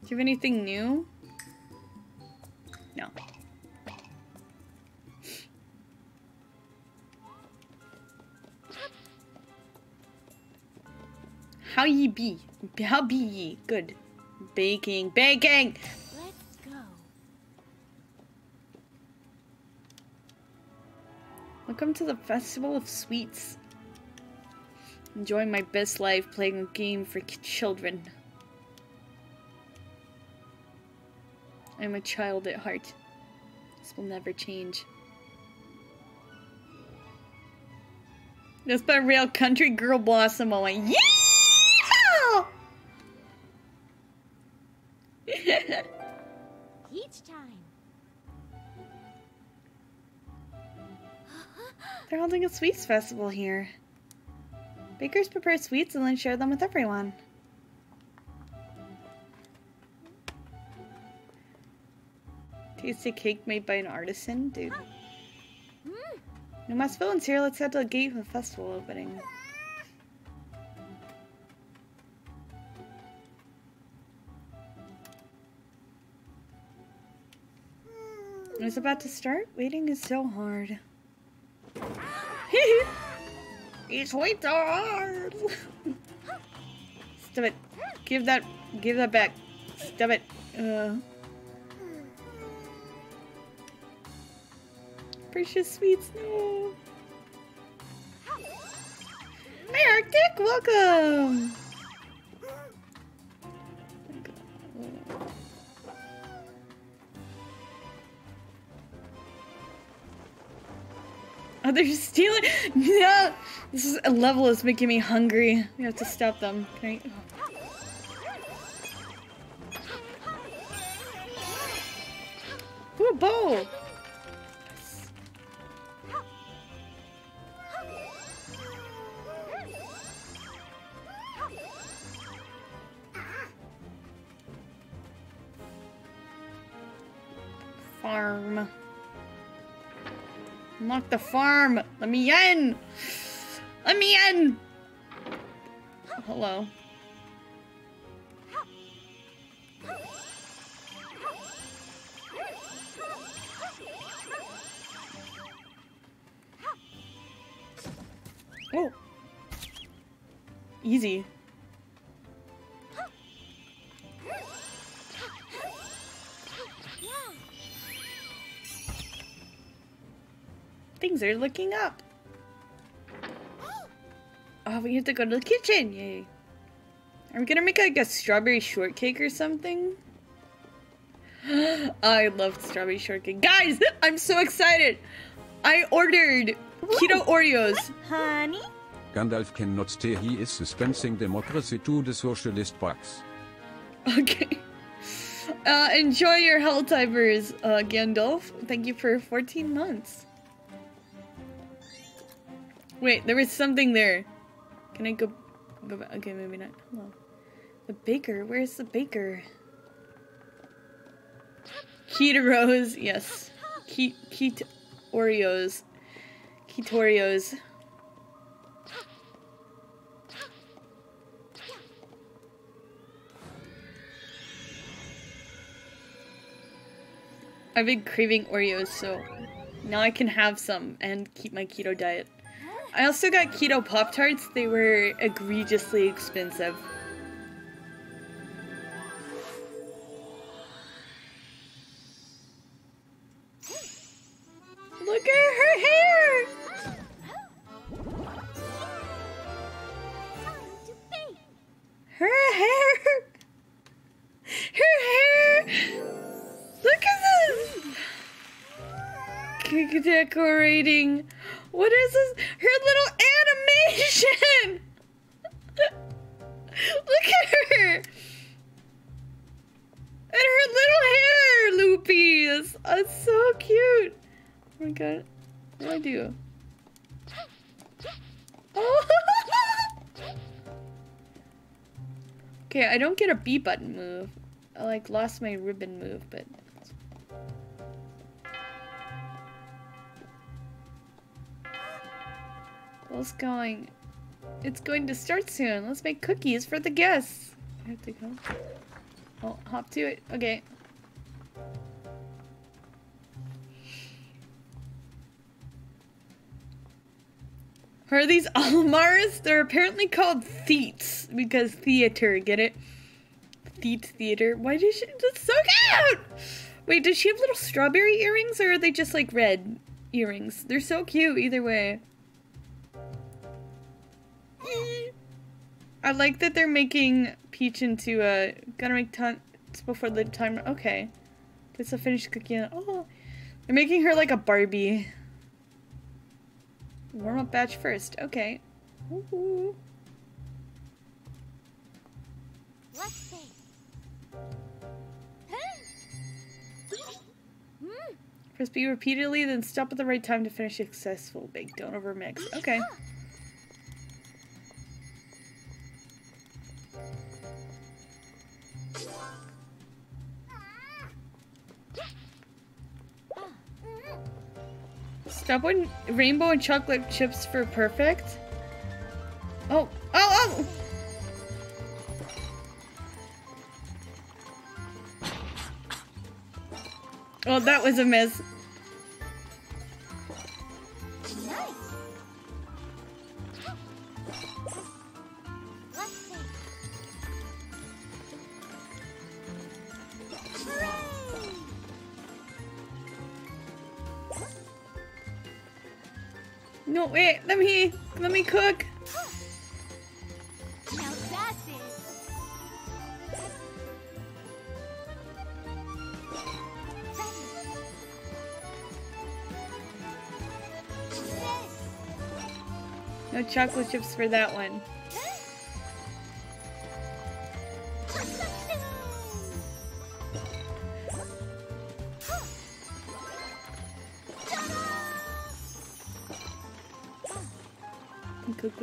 Speaker 1: Do you have anything new? Be? How be ye? Good. Baking, baking!
Speaker 2: Let's go.
Speaker 1: Welcome to the Festival of Sweets. Enjoying my best life playing a game for children. I'm a child at heart. This will never change. That's by real country girl blossom moment. Yeah! They're a sweets festival here. Bakers prepare sweets and then share them with everyone. Tasty cake made by an artisan? Dude. No más villains here. Let's head to the gate for the festival opening. It's about to start. Waiting is so hard. (laughs) way too hard. (laughs) Stop it. Give that. Give that back. Stop it. Uh. Precious sweets, no. Hi, Arctic. Welcome. They're stealing. No, this is a level is making me hungry. We have to stop them. Can I? Ooh, bow. Farm. Unlock the farm. Let me in. Let me in. Hello. Oh. Easy. Things are looking up. Oh, we have to go to the kitchen. Yay. Are we gonna make like a strawberry shortcake or something? (gasps) I love strawberry shortcake. Guys, (laughs) I'm so excited. I ordered keto Oreos.
Speaker 2: Honey?
Speaker 3: Gandalf cannot stay he is suspensing democracy to the socialist box. (laughs)
Speaker 1: Okay. Uh, enjoy your Helltimers, uh, Gandalf. Thank you for 14 months. Wait, there was something there. Can I go, go back? Okay, maybe not. Hello. The baker. Where's the baker? Keto rose, yes. Ke Keto Oreos. Ketorios. I've been craving Oreos, so now I can have some and keep my keto diet. I also got keto Pop Tarts. They were egregiously expensive. Do? Oh! okay, I don't get a B button move. I like lost my ribbon move, but What's going? It's going to start soon. Let's make cookies for the guests. I have to go. Oh, hop to it. Okay. Are these (laughs) Almars? They're apparently called Theets because theater, get it? Theet Theater. Why does she? That's so cute. Wait, does she have little strawberry earrings, or are they just like red earrings? They're so cute either way. I like that they're making Peach into a. Gotta make tons before the time. Okay. It's a finished cookie. Oh, they're making her like a Barbie. Warm up batch first. Okay. Ooh.
Speaker 2: Let's see. (gasps)
Speaker 1: Press B repeatedly, then stop at the right time to finish successful bake. Don't overmix. Okay. (gasps) Ah. Stop when rainbow and chocolate chips for perfect. Oh, oh, oh! Oh, that was a miss. Let me, let me cook. No chocolate chips for that one.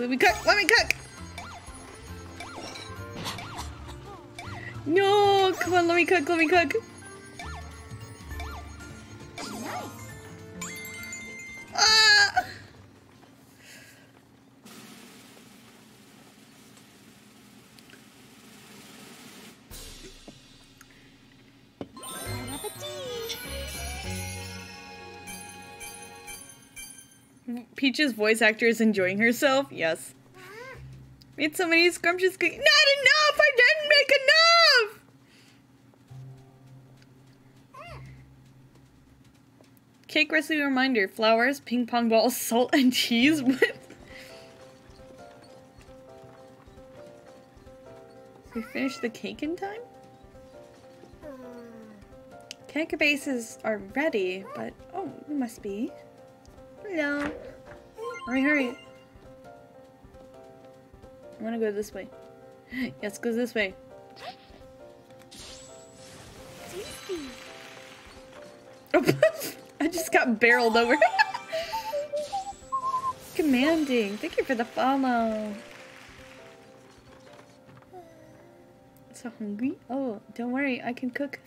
Speaker 1: Let me cook, let me cook! No, come on, let me cook, let me cook. Peach's voice actor is enjoying herself. Yes. Made so many scrumptious cookies. Not enough! I didn't make enough! Cake recipe reminder. Flowers, ping pong balls, salt, and cheese. We finished the cake in time? Cake bases are ready, but... Oh, it must be. Hello. Hurry, hurry. I want to go this way. (gasps) Yes, go this way. (laughs) I just got barreled over. (laughs) Commanding. Thank you for the follow. So hungry? Oh, don't worry. I can cook.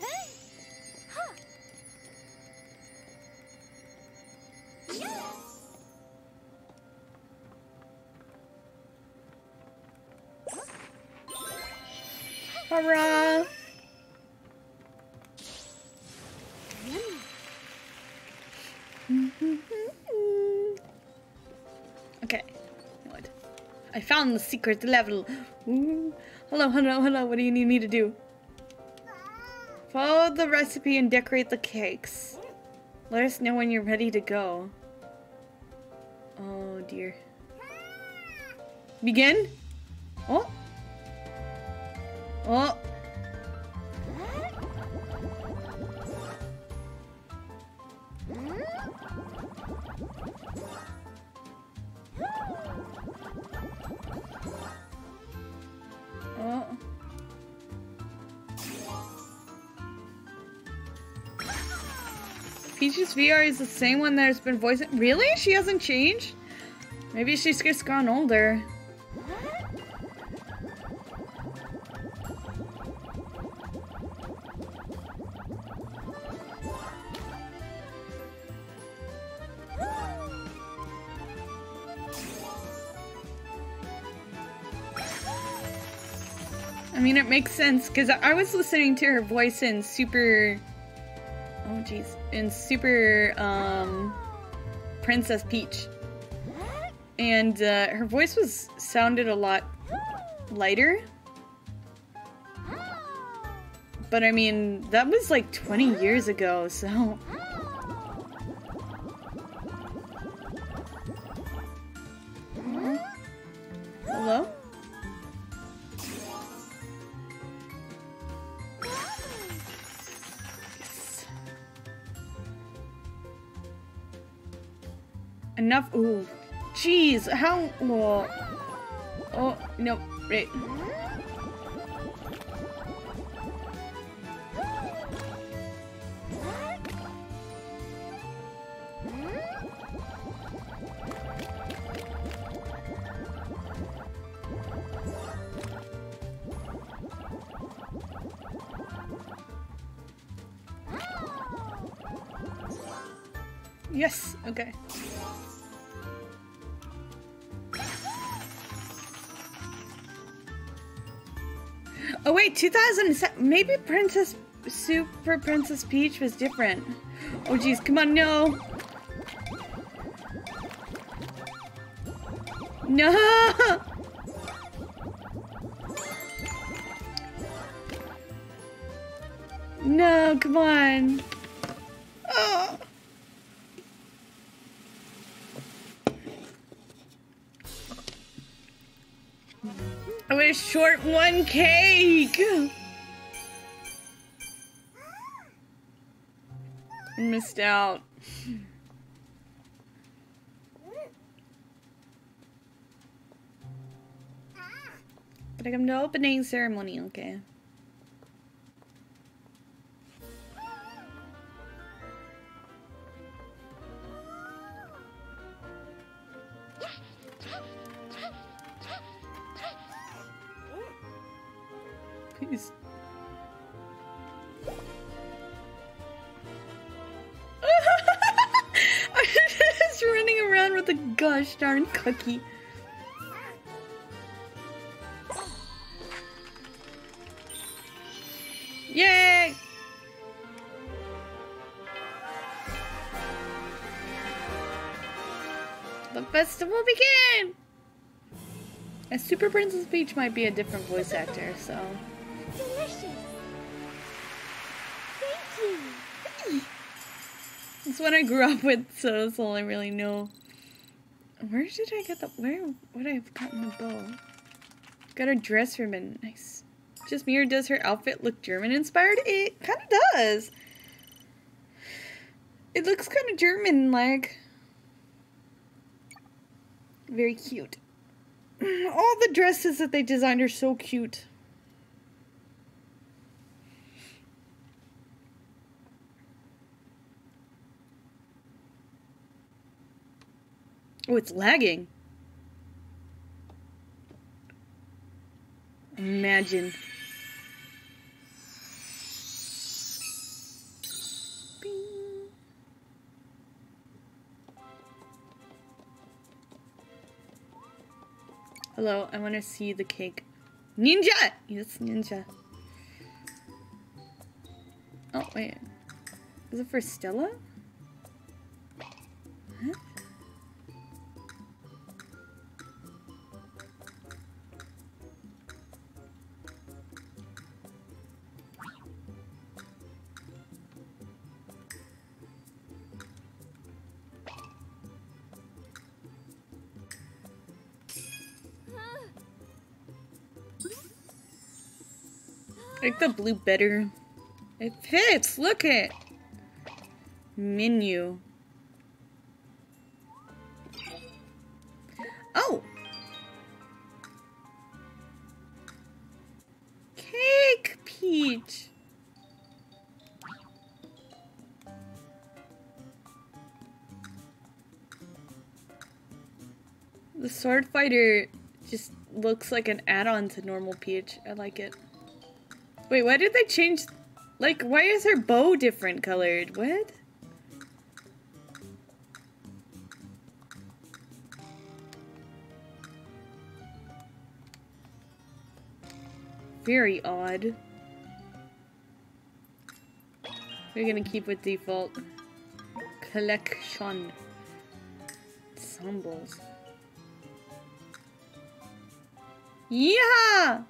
Speaker 1: The secret level. Hello, hello, hello. What do you need me to do? Follow the recipe and decorate the cakes. Let us know when you're ready to go. Oh dear. Begin? VR is the same one that's been voicing. Really? She hasn't changed? Maybe she's just gone older. I mean, it makes sense because I was listening to her voice in Super. Jeez. In Super um, Princess Peach. And uh, her voice was sounded a lot lighter. But I mean, that was like 20 years ago, so. Enough. Ooh. Jeez, how. Well. Oh, no. Wait. Yes, okay. Wait, 2007. Maybe Princess Super Princess Peach was different. Oh geez, come on, no. No. (laughs) No, come on. One cake. I missed out. But I come to opening ceremony, okay? Cookie. Yay! The festival began! A Super Princess Peach might be a different voice actor, so.
Speaker 2: Delicious. Thank you.
Speaker 1: It's what I grew up with, so that's all I really know. Where did I get the where would I have gotten the bow? Got a dress from ribbon. Nice. Just me or does her outfit look German inspired? It kinda does. It looks kinda German like. Very cute. (clears throat) All the dresses that they designed are so cute. Oh, it's lagging. Imagine. Bing. Hello, I want to see the cake. Ninja! Yes, ninja. Oh, wait. Is it for Stella? Like the blue better. It fits. Look it. Menu. Oh. Cake Peach. The sword fighter just looks like an add-on to normal Peach. I like it. Wait, why did they change? Like, why is her bow different colored? What? Very odd. We're gonna keep with default. Collection. Symbols. Yeah!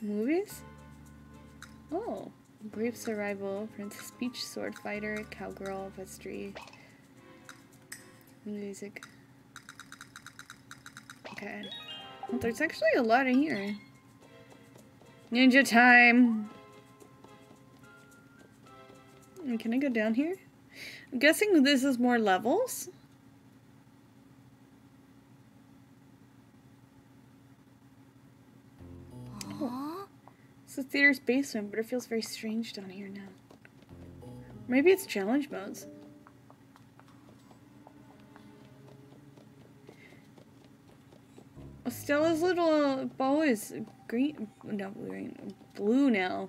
Speaker 1: Movies? Oh. Brave Survival, Princess Peach, Sword Fighter, Cowgirl, Vestry. Music. Okay. Well, there's actually a lot in here. Ninja time! Can I go down here? I'm guessing this is more levels? The theater's basement, but it feels very strange down here now. Maybe it's challenge modes. Stella's little uh, bow is green, no, green, blue now.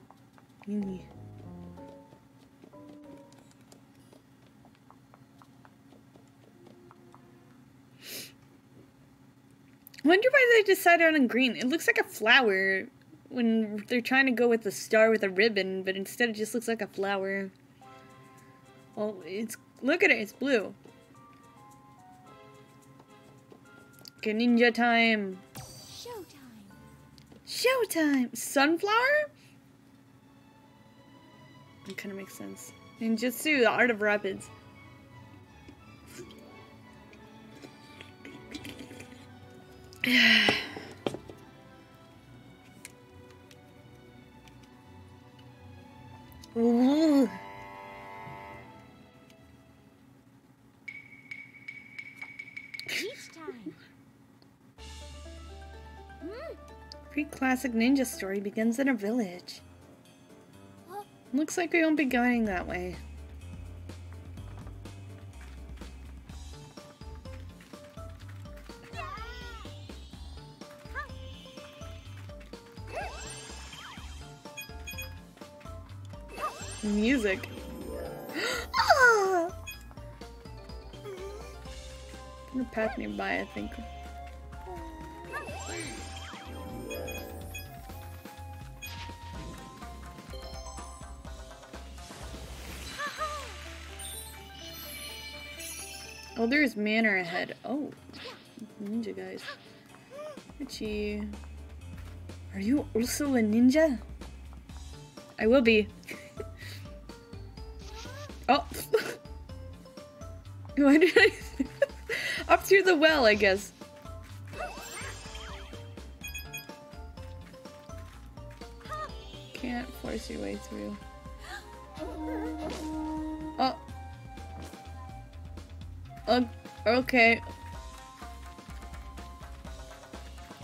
Speaker 1: Wonder why they decided on green. It looks like a flower when they're trying to go with the star with a ribbon, but instead it just looks like a flower. Well, it's look at it, it's blue. Okay, ninja time.
Speaker 2: Showtime.
Speaker 1: Showtime! Sunflower? It kind of makes sense. Ninjutsu, the art of rapids. (sighs) (sighs) Ooh.
Speaker 2: Peach time.
Speaker 1: Pre-classic ninja story begins in a village. Looks like we won't be going that way. Music. (gasps) ah! Gonna path nearby, I think. Oh, there's manor ahead. Oh, ninja guys. Richie. Are you also a ninja? I will be. (laughs) (laughs) Why did I? (laughs) Up through the well, I guess. Can't force your way through. Oh. Uh, okay.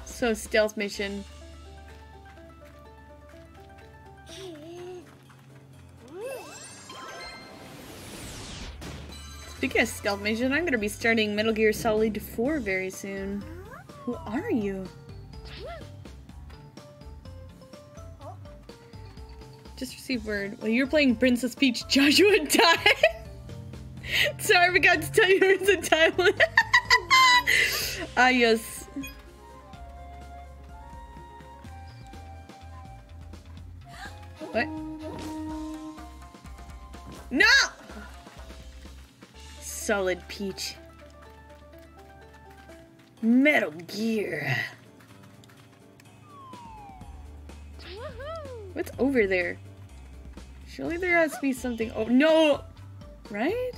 Speaker 1: So stealth mission. Speaking of stealth mission, I'm gonna be starting Metal Gear Solid 4 very soon. Who are you? Just received word. Well, you're playing Princess Peach. (laughs) Joshua died. (laughs) Sorry, I forgot to tell you it's a time. ah, yes. Solid Peach. Metal Gear. What's over there? Surely there has to be something. Oh, no! Right?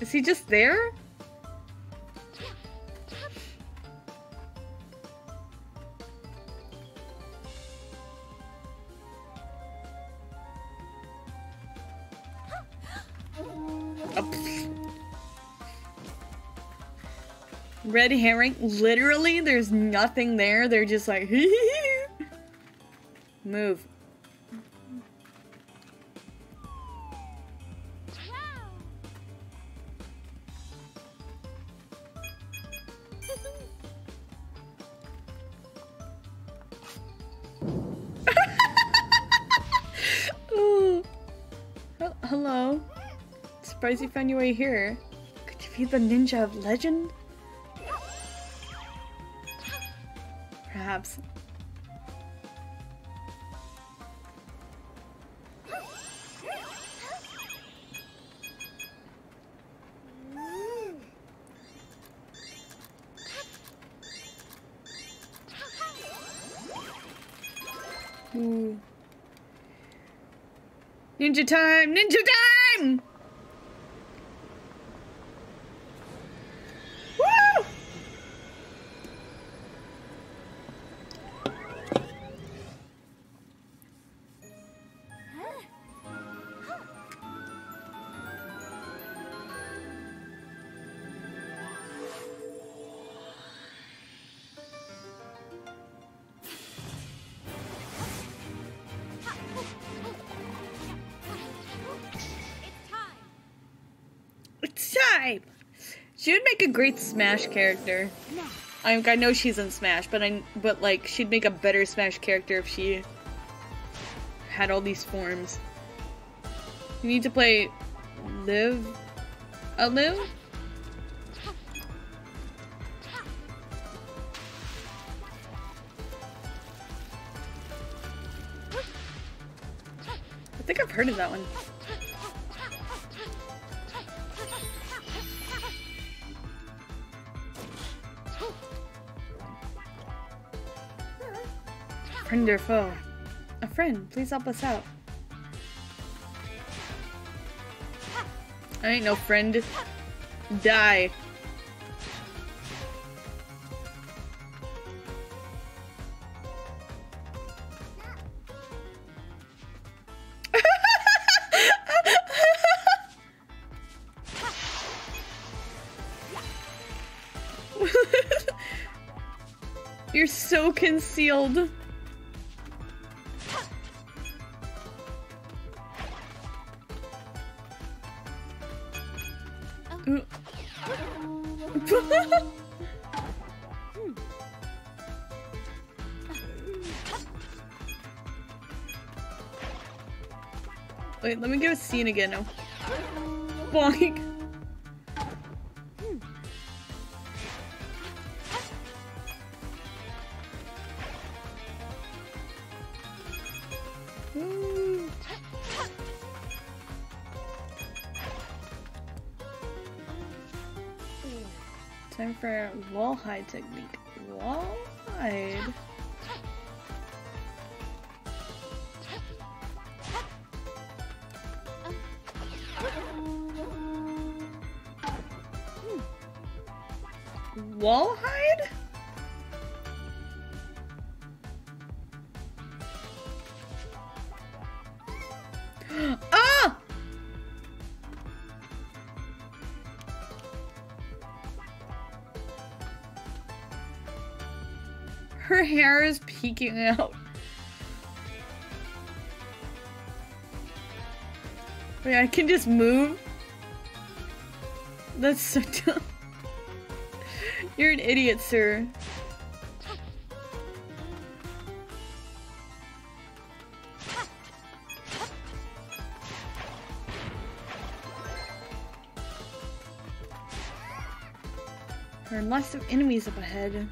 Speaker 1: Is he just there? Red herring. Literally, there's nothing there. They're just like, (laughs) move.
Speaker 2: Wow! (laughs)
Speaker 1: Ooh. Hel- Hello. Surprised you found your way here. Could you be the ninja of legend? perhaps. Ooh. Ninja time! Ninja time! She would make a great Smash character. I, I know she's in Smash, but I but like she'd make a better Smash character if she had all these forms. You need to play Live, uh, Live. A friend, please help us out. I ain't no friend. Die. (laughs) You're so concealed. Let me a scene again. No. Boink. Time for wall high technique. Hair is peeking out. Wait, I can just move? That's so (laughs) dumb. You're an idiot, sir. There are lots of enemies up ahead.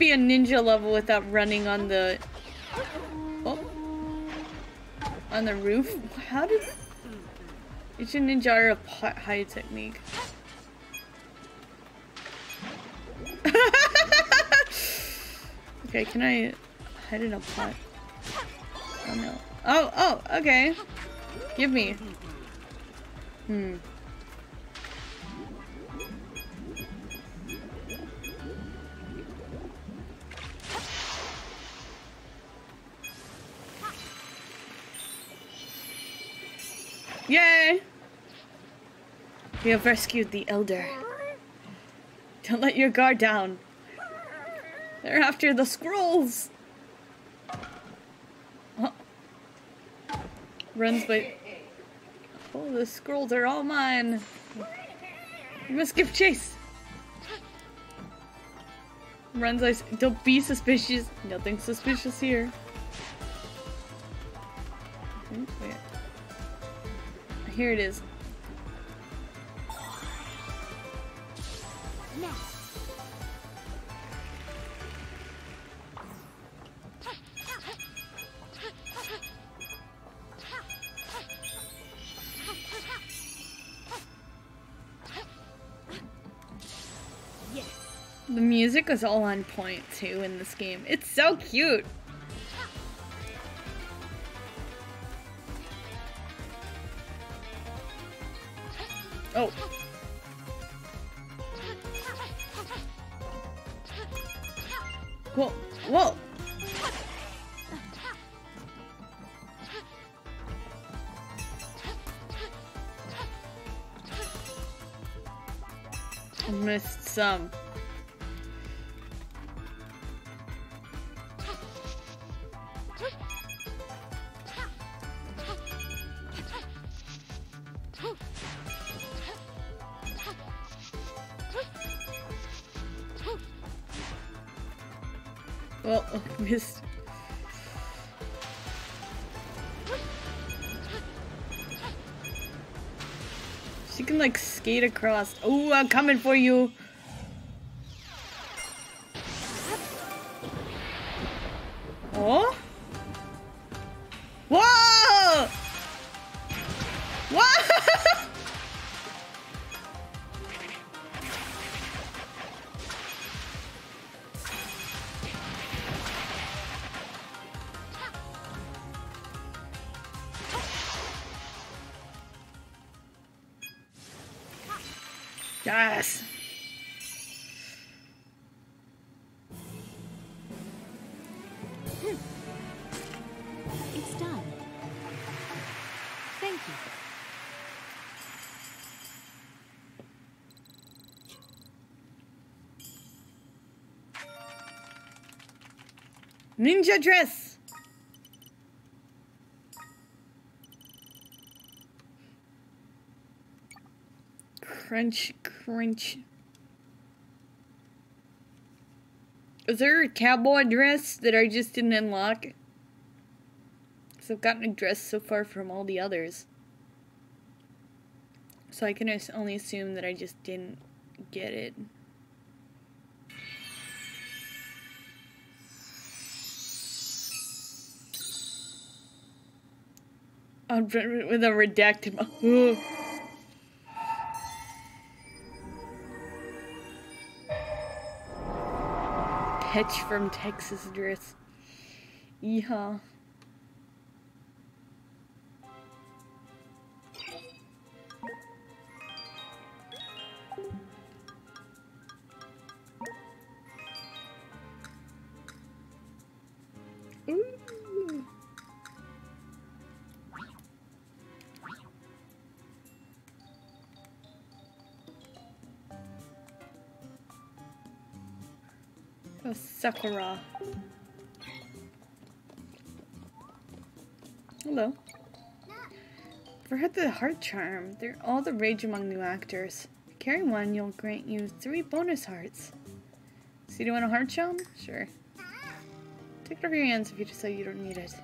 Speaker 1: Be a ninja level without running on the oh, on the roof. How did it's a ninja a hide technique? (laughs) okay, can I hide in a pot? Oh no. Oh, oh, okay. Give me. Hmm. We have rescued the Elder. Don't let your guard down. They're after the scrolls. Oh. Runs by. Oh, the scrolls are all mine. We must give chase. Runs like. Don't be suspicious. Nothing suspicious here. Here it is. Music is all on point too in this game. It's so cute. Oh, whoa, whoa. I missed some. Like skate across. Oh, I'm coming for you. Ninja dress. Crunch, crunch. Is there a cowboy dress that I just didn't unlock? Because I've gotten a dress so far from all the others. So I can only assume that I just didn't get it. With a redacted. Petch from Texas dress. Yeehaw. Sakura. Hello. Her the heart charm, they're all the rage among new actors. Carry one, you'll grant you three bonus hearts. So you want a heart charm? Sure. Take it off your hands if you decide you don't need it.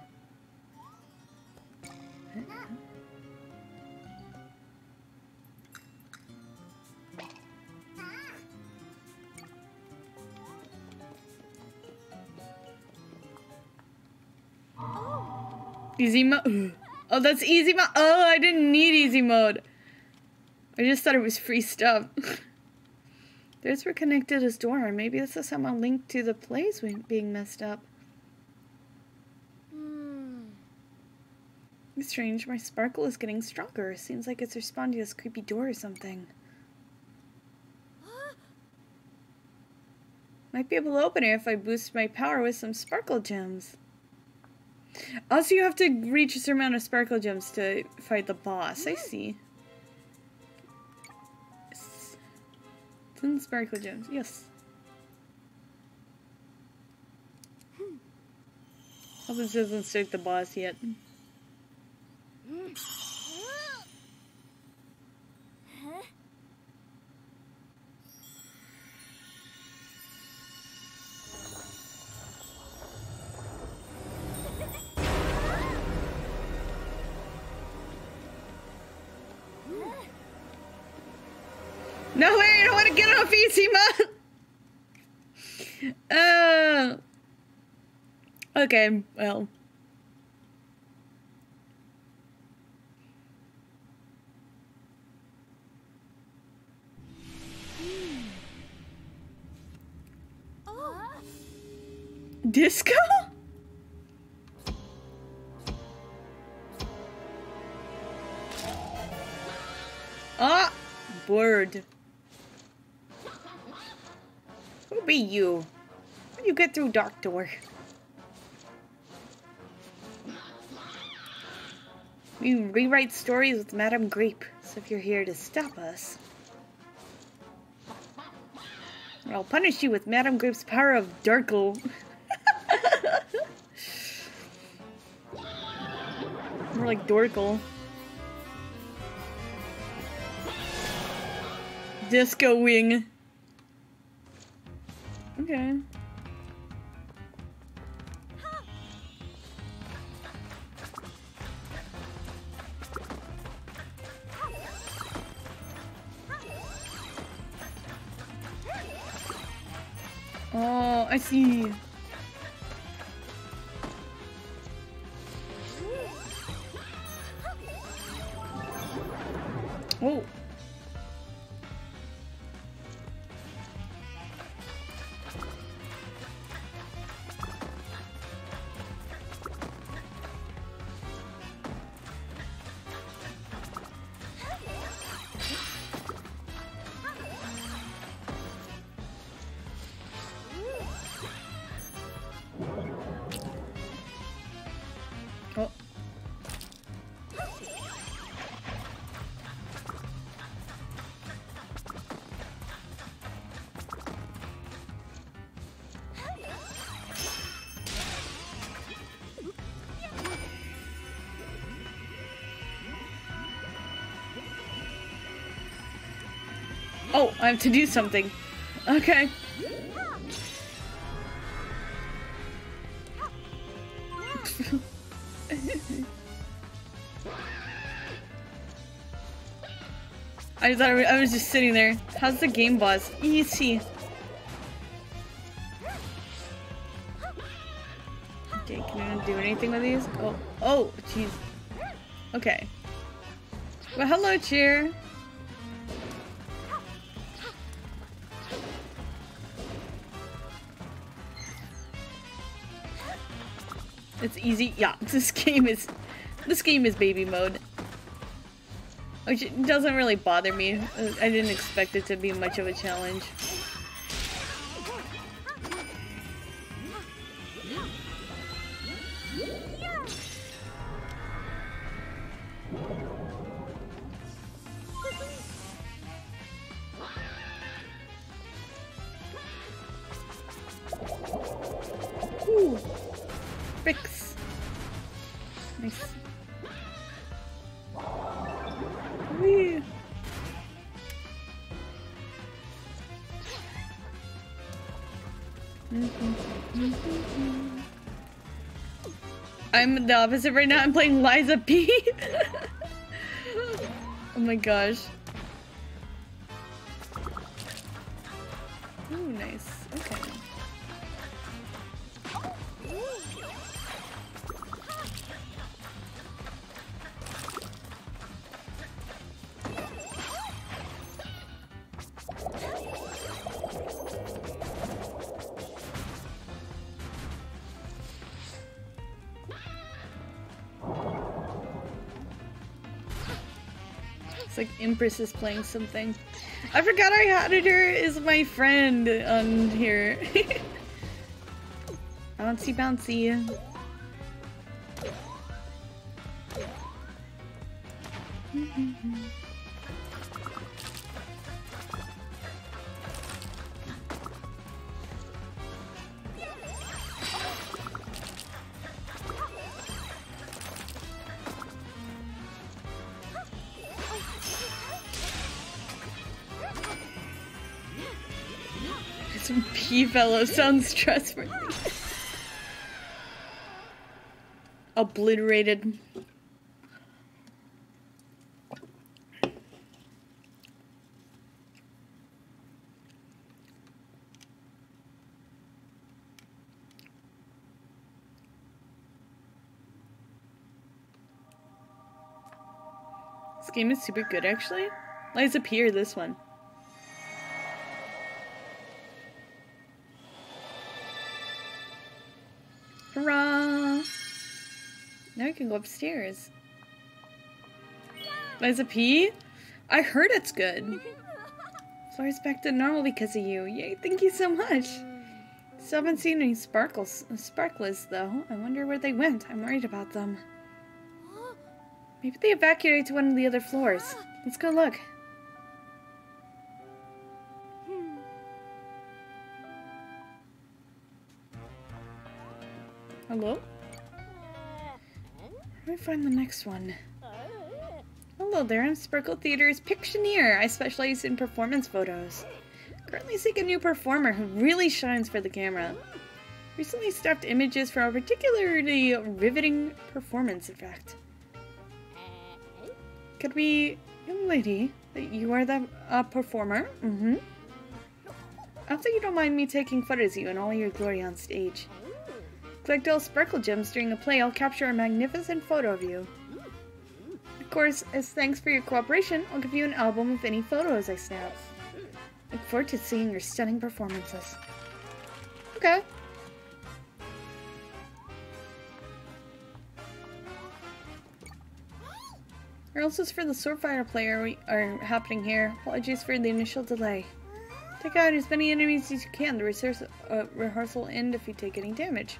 Speaker 1: Easy mode. (sighs) Oh, that's easy mode. Oh, I didn't need easy mode. I just thought it was free stuff. (laughs) Those were connected as door. Maybe this is somehow linked to the plays being messed up.
Speaker 2: Hmm.
Speaker 1: Strange, my sparkle is getting stronger. Seems like it's responding to this creepy door or something. (gasps) Might be able to open it if I boost my power with some sparkle gems. Also, you have to reach a certain amount of sparkle gems to fight the boss. I mm-hmm. see. Yes. Ten sparkle gems. Yes. Hope this doesn't start the boss yet. Hmm. Okay, well. Disco? Ah, bird. Who be you? How do you get through dark door? We rewrite stories with Madame Grape, so if you're here to stop us, I'll punish you with Madame Grape's power of Darkle. (laughs) More like Dorkle. Disco wing. Okay. Oh, I have to do something. Okay. (laughs) I thought I was just sitting there. How's the game boss? Easy. Okay, can I do anything with these? Oh, oh, jeez. Okay. Well, hello, cheer. It's easy. Yeah, (laughs) this game is this game is baby mode. Which doesn't really bother me. I didn't expect it to be much of a challenge. I'm the opposite right now. I'm playing Lies of P. (laughs) oh my gosh. Empress is playing something. I forgot I had her is my friend on here. (laughs) bouncy bouncy. fellow sounds trustworthy. Obliterated. This game is super good, actually. Lies up this one. Can go upstairs. Lies of P? I heard it's good. Floor's back to normal because of you. Yay, thank you so much. Still haven't seen any sparkles, sparklers though. I wonder where they went. I'm worried about them. Maybe they evacuated to one of the other floors. Let's go look. Hello? Find the next one. Hello there, I'm Sparkle Theater's Pictioneer. I specialize in performance photos. Currently seek a new performer who really shines for the camera. Recently staffed images for a particularly riveting performance, in fact. Could we, young lady, that you are the uh, performer? Mm-hmm. I hope that you don't mind me taking photos of you in all your glory on stage. Collect all sparkle gems during a play, I'll capture a magnificent photo of you. Of course, as thanks for your cooperation, I'll give you an album of any photos I snap. Look forward to seeing your stunning performances. Okay. Rehearsals for the Swordfire player we are happening here. Apologies for the initial delay. Take out as many enemies as you can. The rehearsal, uh, rehearsal end if you take any damage.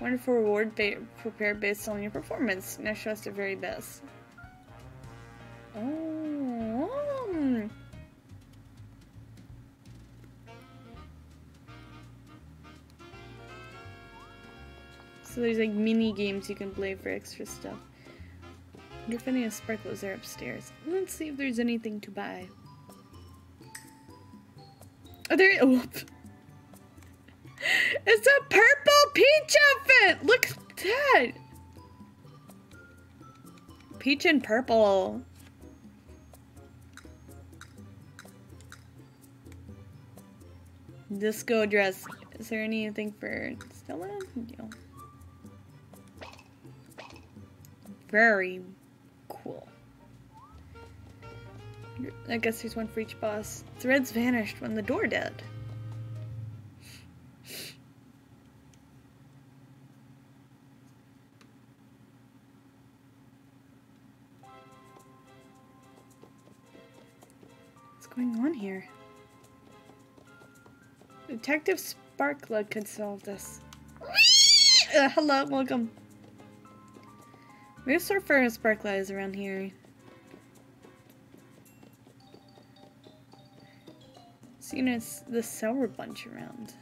Speaker 1: Wonderful reward ba prepared based on your performance. Now show us the very best. Oh. um. So there's like mini games you can play for extra stuff. if any of sparklers are upstairs. Let's see if there's anything to buy. Oh, there. Oh. It's a purple peach outfit! Look at that! Peach and purple. Disco dress. Is there anything for Stella? No. Very cool. I guess there's one for each boss. Threads vanished when the door did. Going on here? Detective Sparkler could solve this. Uh, hello, welcome. Where's Surfer and Sparkler is around here? Seen as the Sour Bunch around.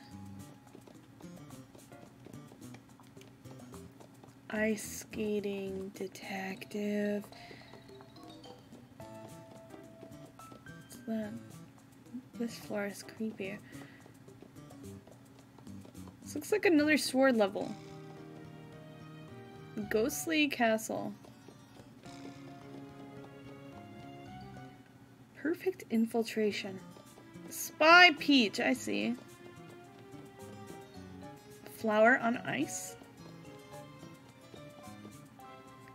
Speaker 1: Ice skating detective. This floor is creepy. This looks like another sword level. Ghostly Castle. Perfect infiltration. Spy Peach, I see. Flower on ice.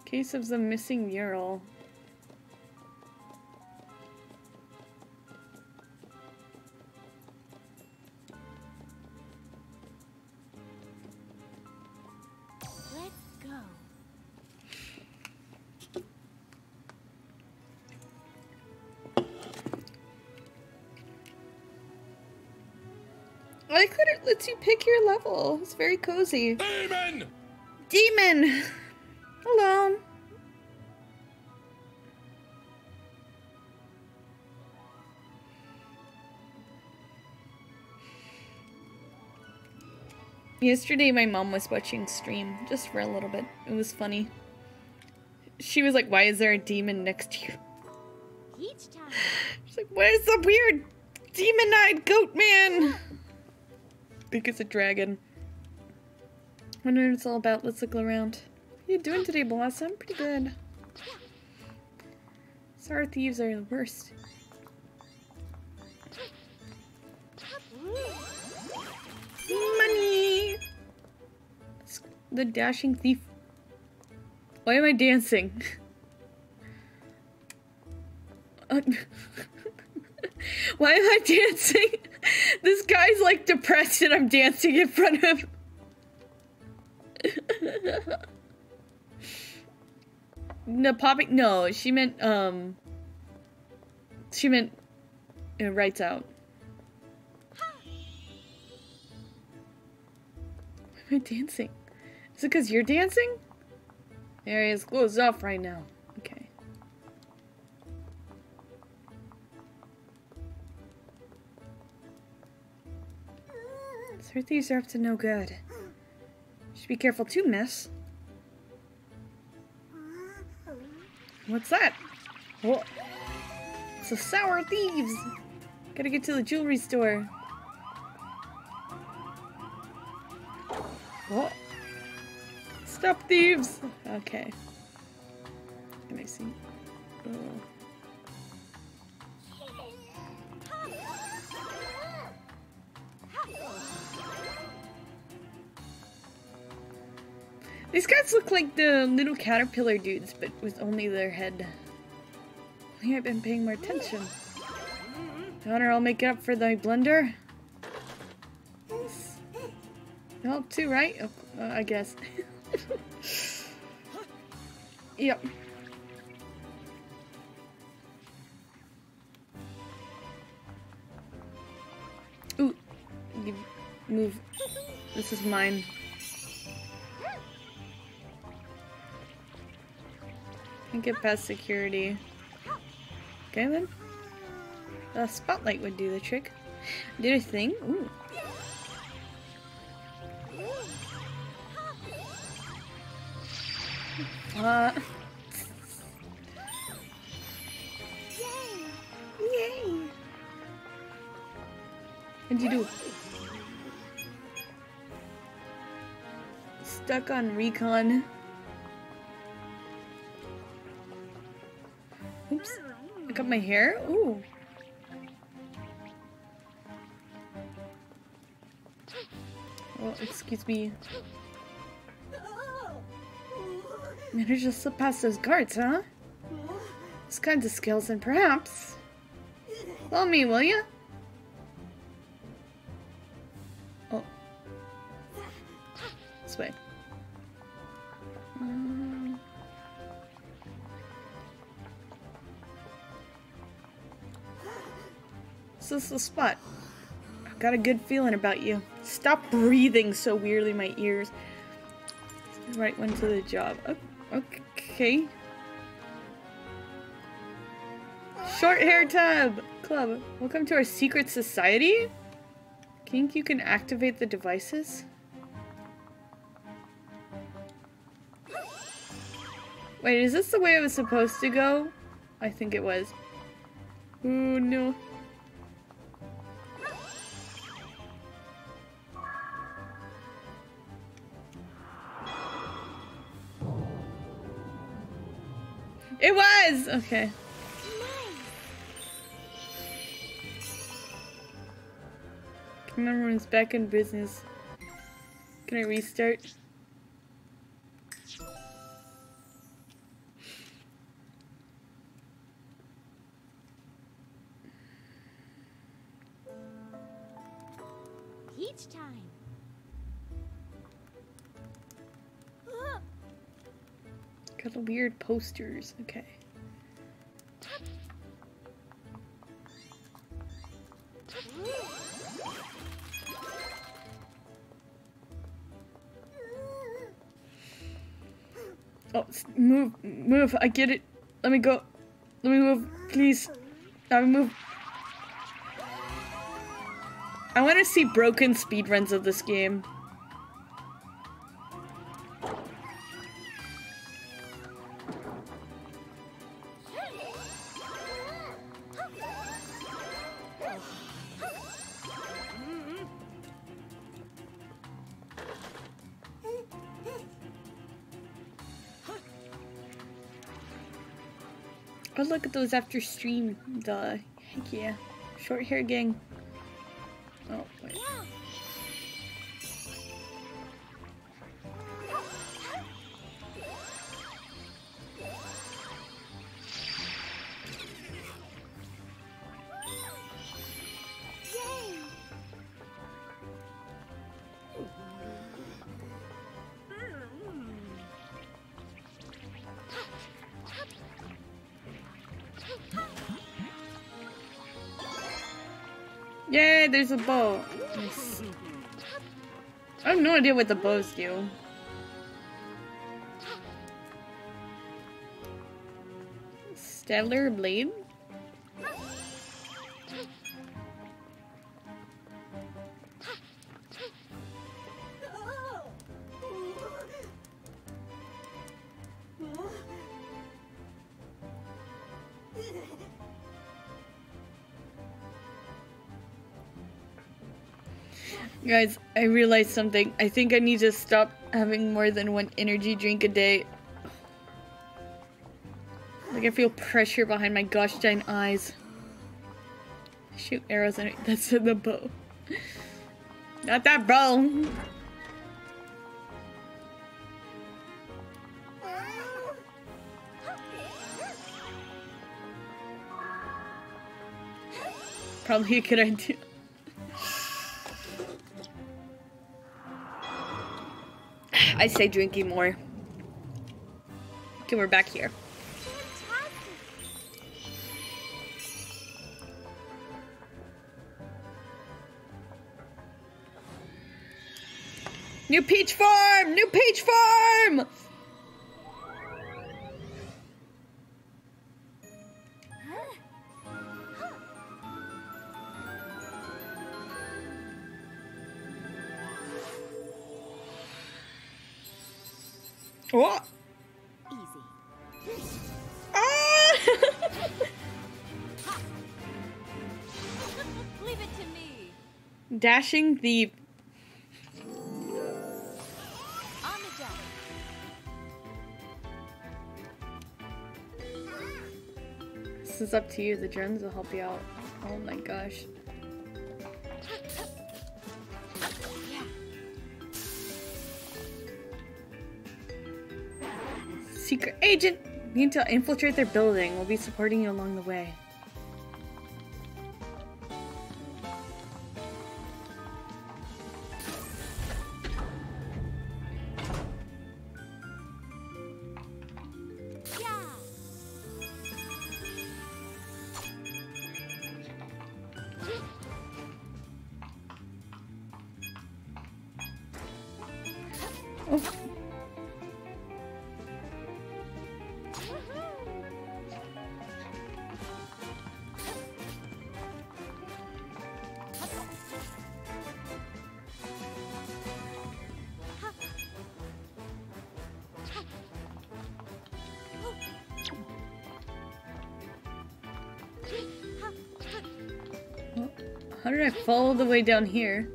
Speaker 1: Case of the missing mural. Pick your level. It's very cozy.
Speaker 4: Demon!
Speaker 1: Demon! Hello. Yesterday, my mom was watching stream just for a little bit. It was funny. She was like, Why is there a demon next to you?
Speaker 2: Each time.
Speaker 1: She's like, Where's the weird demon eyed goat man? Think it's a dragon. Wonder what it's all about. Let's look around. How you doing today, Blossom? Pretty good. Sorry, thieves are the worst. Money! The dashing thief. Why am I dancing? (laughs) Why am I dancing? This guy's like depressed and I'm dancing in front of no, popping. No, she meant, um. She meant. It writes out. Why am I dancing? Is it because you're dancing? The area is closed off right now. Thieves are up to no good. Should be careful too, miss. What's that? What? The sour thieves! Gotta get to the jewelry store. What? Stop thieves! Okay. Can I see? Oh. These guys look like the little caterpillar dudes, but with only their head. I think I've been paying more attention. Honor, I'll make it up for the blunder. Help too, right? Oh, uh, I guess. (laughs) yep. Ooh. You move. This is mine. Can't get past security. Okay then. The spotlight would do the trick. Did a thing? Ooh. Uh. Yay! What'd you do? Stuck on recon. Oops. I got my hair? Ooh. Oh, excuse me. Managed to slip past those guards, huh? Those kinds of skills, and perhaps... Follow me, will ya? Oh. This way. Is the spot. I've got a good feeling about you. Stop breathing so weirdly my ears. Right one to the job. Okay. Short hair tub club. Welcome to our secret society. Think you can activate the devices? Wait, is this the way it was supposed to go? I think it was. Oh no. Okay. Camera room's back in business. Can I restart?
Speaker 2: Peach time.
Speaker 1: Got the weird posters. Okay. Move, move. I get it. Let me go. Let me move, please. Let me move. I want to see broken speedruns of this game. Those after stream. Duh. Heck yeah. Short hair gang. There's a bow. Nice. I have no idea what the bows do. Stellar blade? Guys, I realized something. I think I need to stop having more than one energy drink a day. Like I feel pressure behind my gosh dang eyes. Shoot arrows and (laughs) that's in the bow. Not that bow. Probably a good idea. I say drinking more. Okay, we're back here. New peach farm! New peach farm! Dashing the. This is up to you. The drones will help you out. Oh my gosh. Secret agent! Need to infiltrate their building. We'll be supporting you along the way. I all the way down here?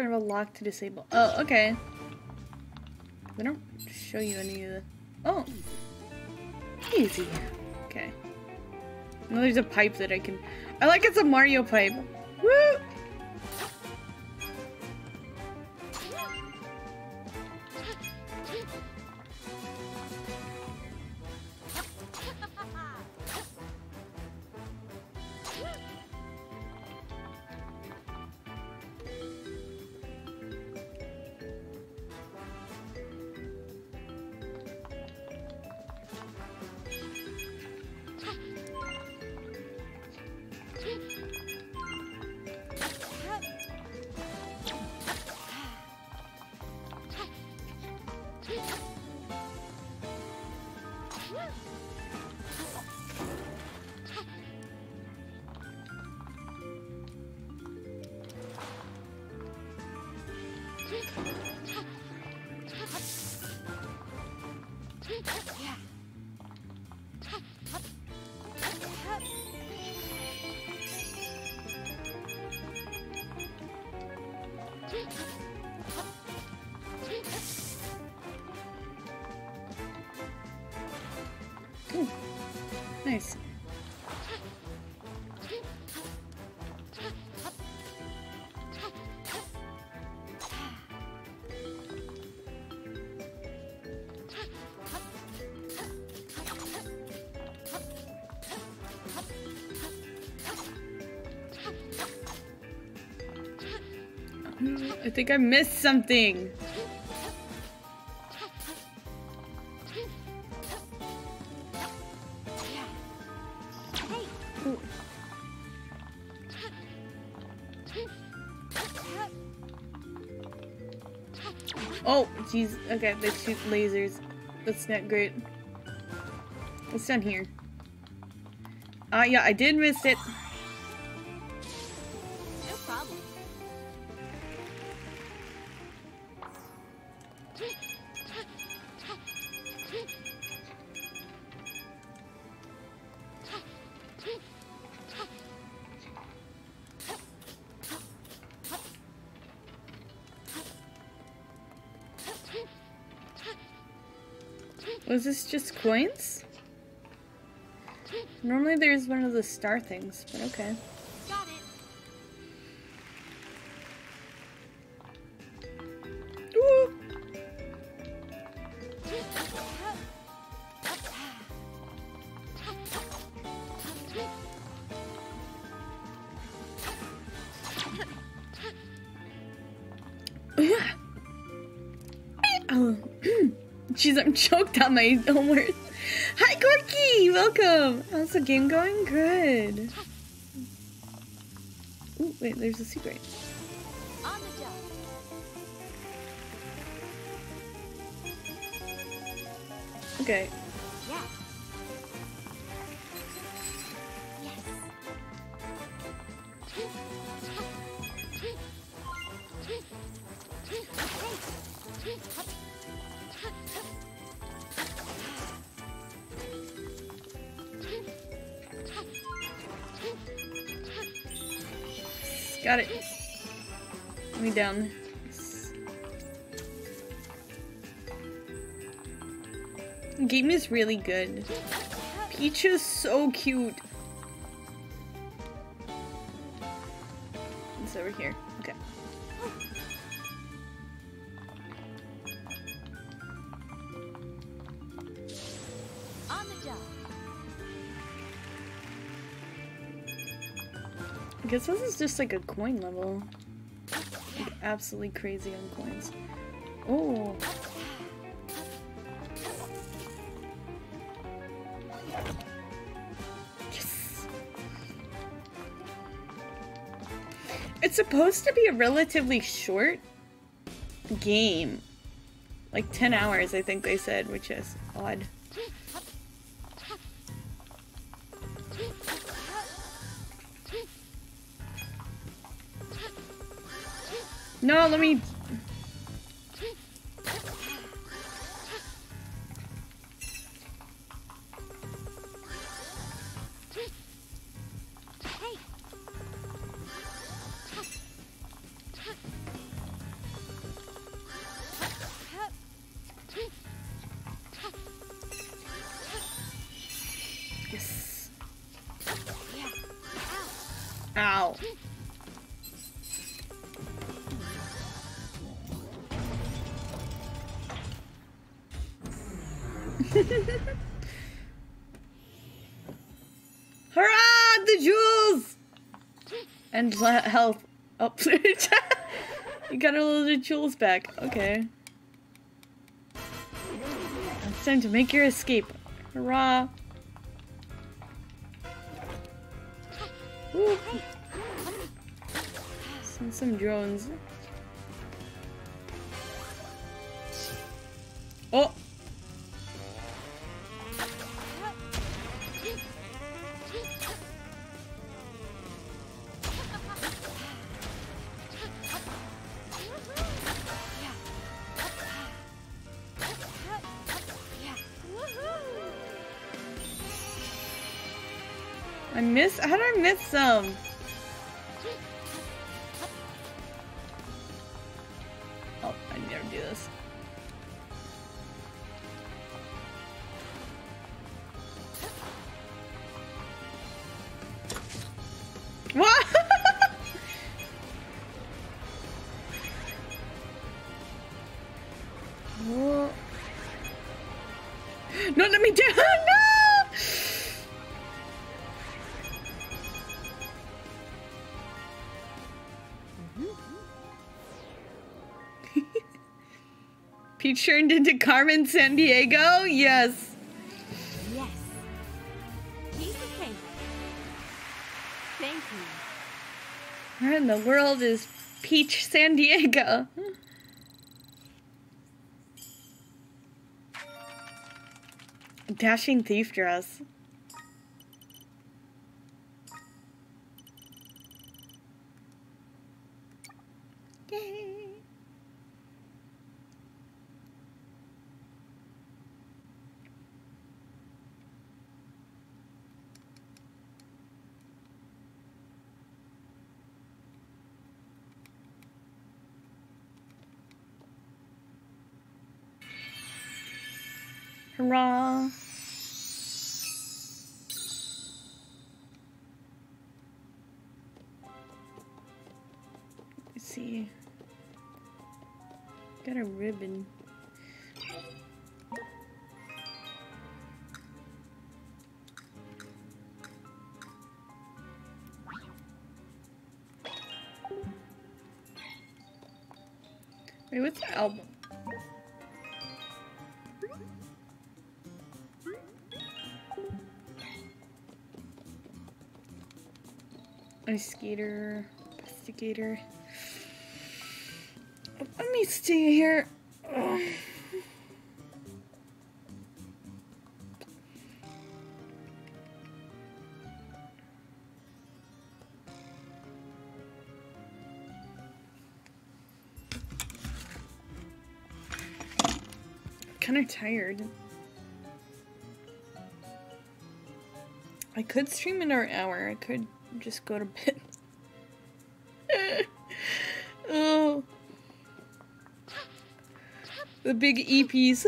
Speaker 1: Of a lock to disable. Oh, okay. They don't show you any of the. Oh! Easy. Okay. Well, there's a pipe that I can. I like it's a Mario pipe. Think I missed something. Ooh. Oh, jeez. Okay, they shoot lasers. That's not great. What's down here? Ah, yeah, I did miss it. This just coins? Normally there's one of the star things, but okay.
Speaker 2: Got it.
Speaker 1: Ooh. Oh. (laughs) Jeez, I'm choked on my (laughs) homework. Hi, Corky! Welcome! How's the game going? Good. Ooh, wait, there's a secret.
Speaker 2: On the job.
Speaker 1: Okay.
Speaker 2: Yeah. Yes.
Speaker 1: Got it. Let me down. Game is really good. Peach is so cute. Guess this is just like a coin level. Like absolutely crazy on coins. Oh. Yes. It's supposed to be a relatively short game. Like 10 hours, I think they said, which is odd. No, let me. And health. Oh, (laughs) you got all of jewels back. Okay. It's time to make your escape. Hurrah! Woo. Send some drones. Peach turned into Carmen Sandiego? Yes.
Speaker 2: Yes. Piece of cake. Thank you.
Speaker 1: Where in the world is Peach Sandiego? Dashing thief dress. Yay. Hurrah. Let's see. Got a ribbon. Skater, investigator. Let me stay here. Kind of tired. I could stream another hour. I could just go to bed. (laughs) oh. The big EPs.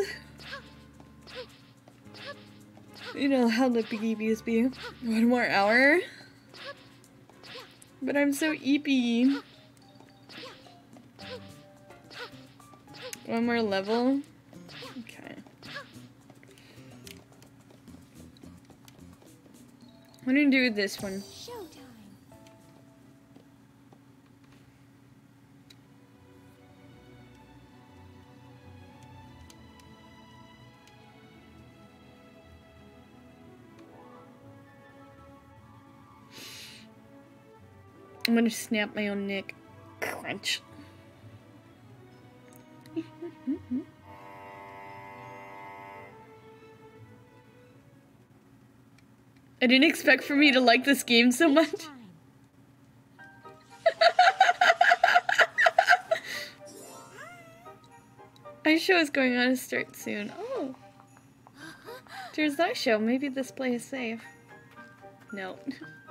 Speaker 1: You know how the big EPs be. One more hour. But I'm so EP. One more level. Okay. I'm gonna do this one. Gonna snap my own neck. Crunch. I didn't expect for me to like this game so much. (laughs) Our show is going on to start soon. Oh. There's that show. Maybe this play is safe. No. (laughs)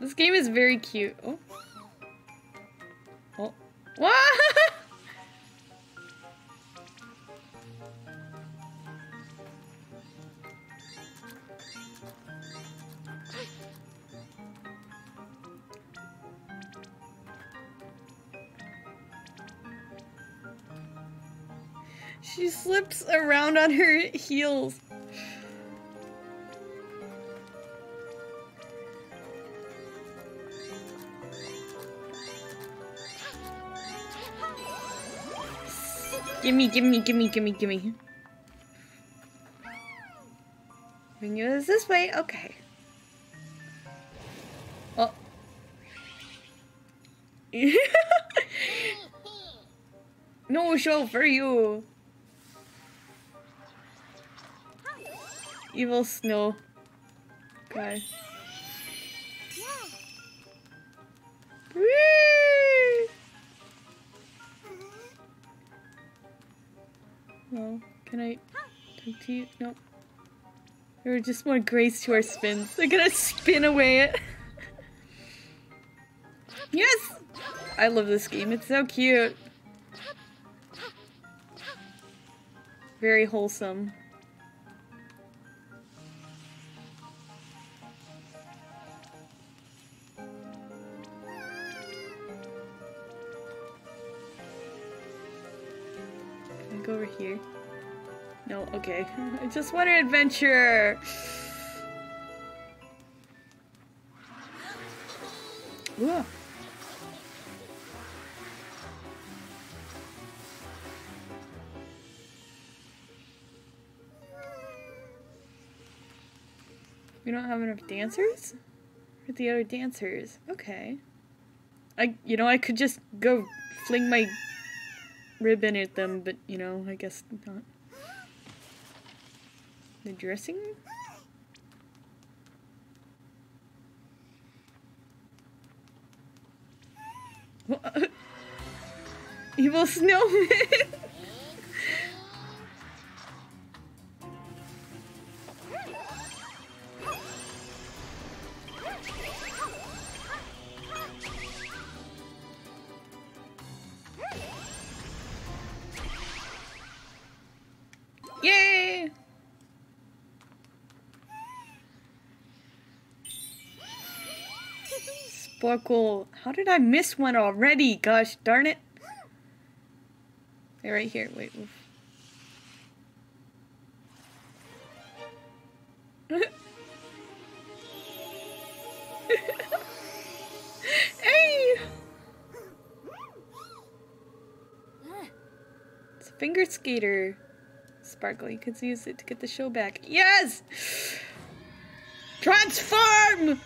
Speaker 1: this game is very cute. Oh. Oh. What? (laughs) She slips around on her heels. Gimme, gimme, gimme, gimme, gimme. Venue is this way? Okay. Oh. (laughs) no show for you. Evil snow guy. You? Nope. There were just more grace to our spins. They're gonna spin away it. (laughs) yes! I love this game. It's so cute. Very wholesome. just want an adventure. Ooh. We don't have enough dancers? With the other dancers. Okay. I, you know, I could just go fling my ribbon at them, but, you know, I guess not. The dressing? (laughs) Evil snowman! Sparkle. How did I miss one already? Gosh darn it. They're right here. Wait. (laughs) hey! It's a finger skater. Sparkle, you could use it to get the show back. Yes! Transform!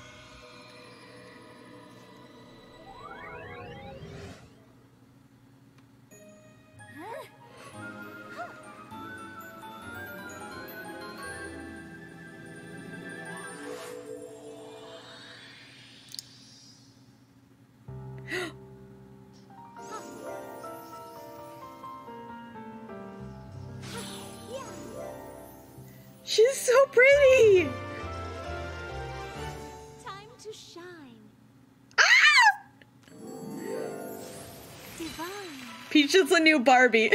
Speaker 1: The new Barbie.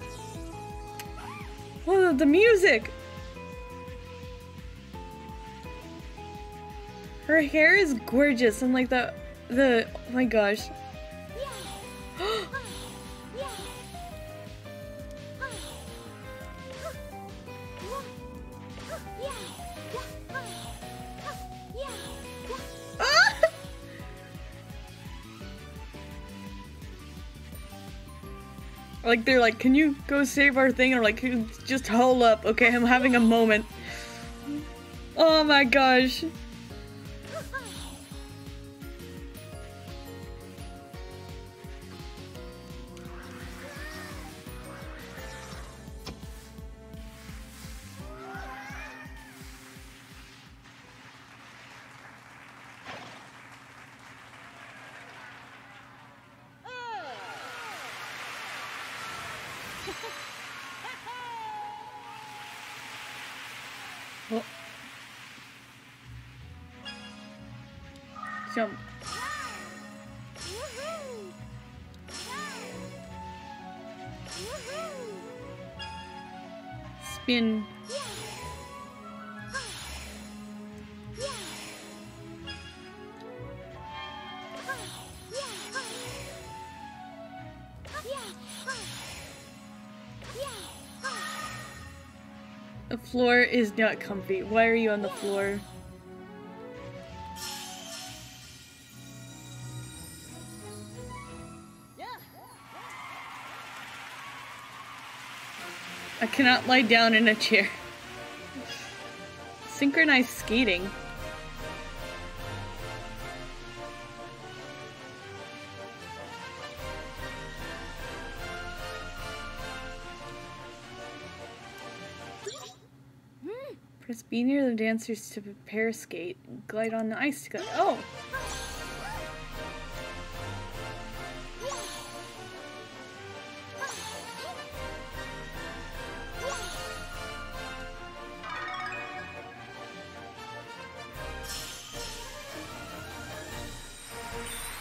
Speaker 1: (laughs) oh, the music! Her hair is gorgeous and like the the oh my gosh. Like they're like, can you go save our thing? Or like, just hold up, okay? I'm having a moment. Oh my gosh. Floor is not comfy. Why are you on the floor? I cannot lie down in a chair. Synchronized skating. Press B near the dancers to prepare skate. Glide on the ice to go. Oh!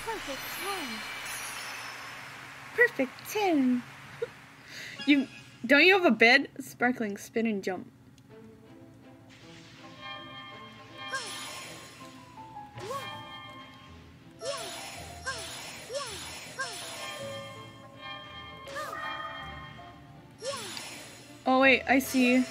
Speaker 2: Perfect ten.
Speaker 1: Perfect 10! (laughs) you. Don't you have a bed? Sparkling, spin and jump. I see.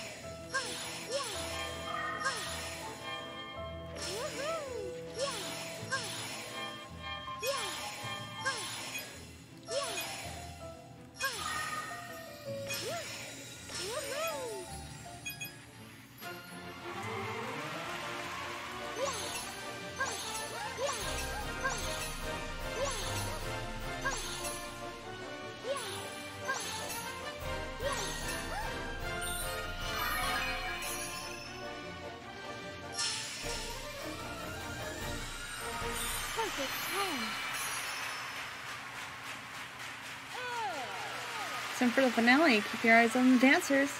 Speaker 1: Time for the finale. Keep your eyes on the dancers.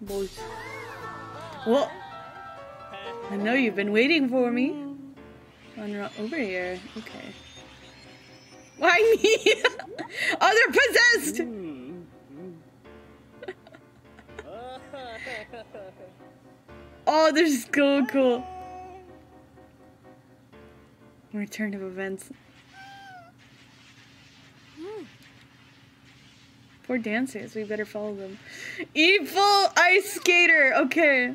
Speaker 1: Boys. Well, I know you've been waiting for me. Run ro- over here. Okay. Why me? (laughs) oh, they're possessed! Hmm. oh, they're so cool. Return of events. Hmm. Poor dancers, we better follow them. Evil ice skater! Okay.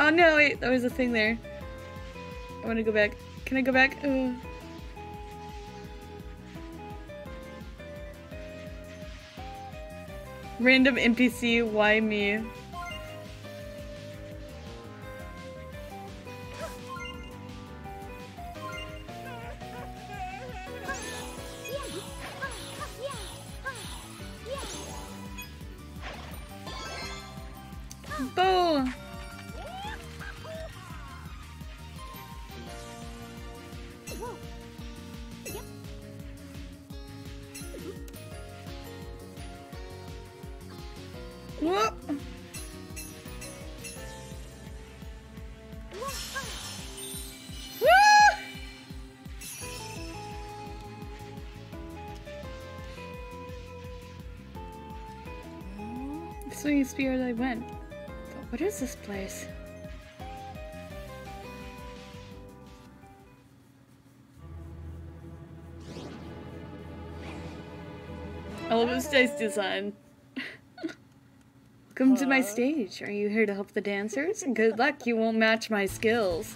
Speaker 1: Oh no, wait, there was a thing there. I wanna go back. Can I go back? Ugh. Random NPC, why me? This way used to be where I went. But what is this place? Oh, I love this dice design. (laughs) Welcome to my stage. Are you here to help the dancers? Good luck, you won't match my skills.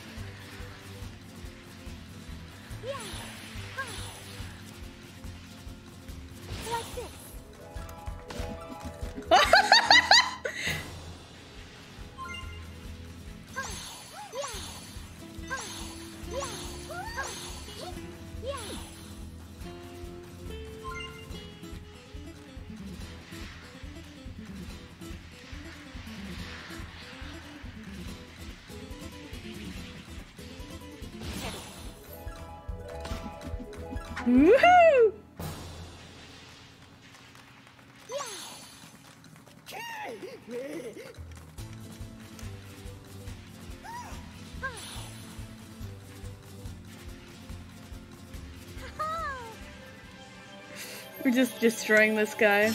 Speaker 1: Just destroying this guy.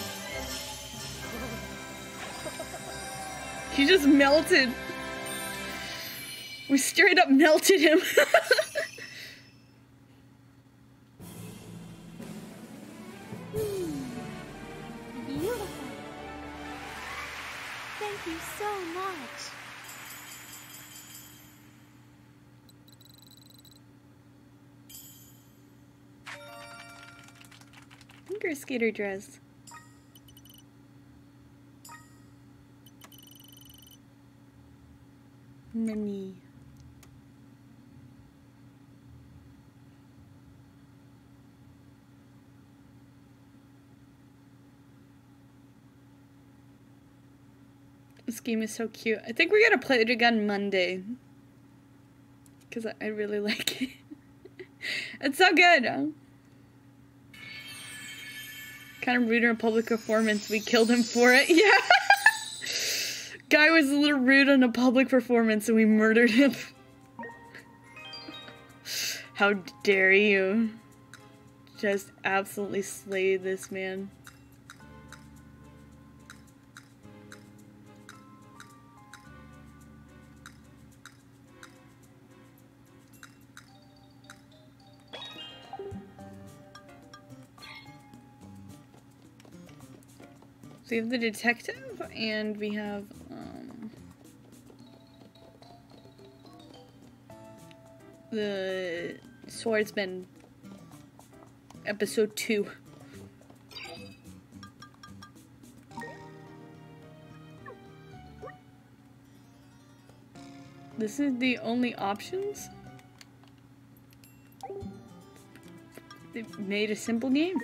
Speaker 1: He just melted. We straight up melted him. (laughs) skater dress. Nani. This game is so cute. I think we're gonna play it again Monday. Because I, I really (laughs) like it. it's so good. Kind of rude in a public performance. We killed him for it. (laughs) Yeah. Guy was a little rude in a public performance and we murdered him. How dare you? Just absolutely slay this man. So we have the detective and we have um, the swordsman episode 2. This is the only options? They made a simple game.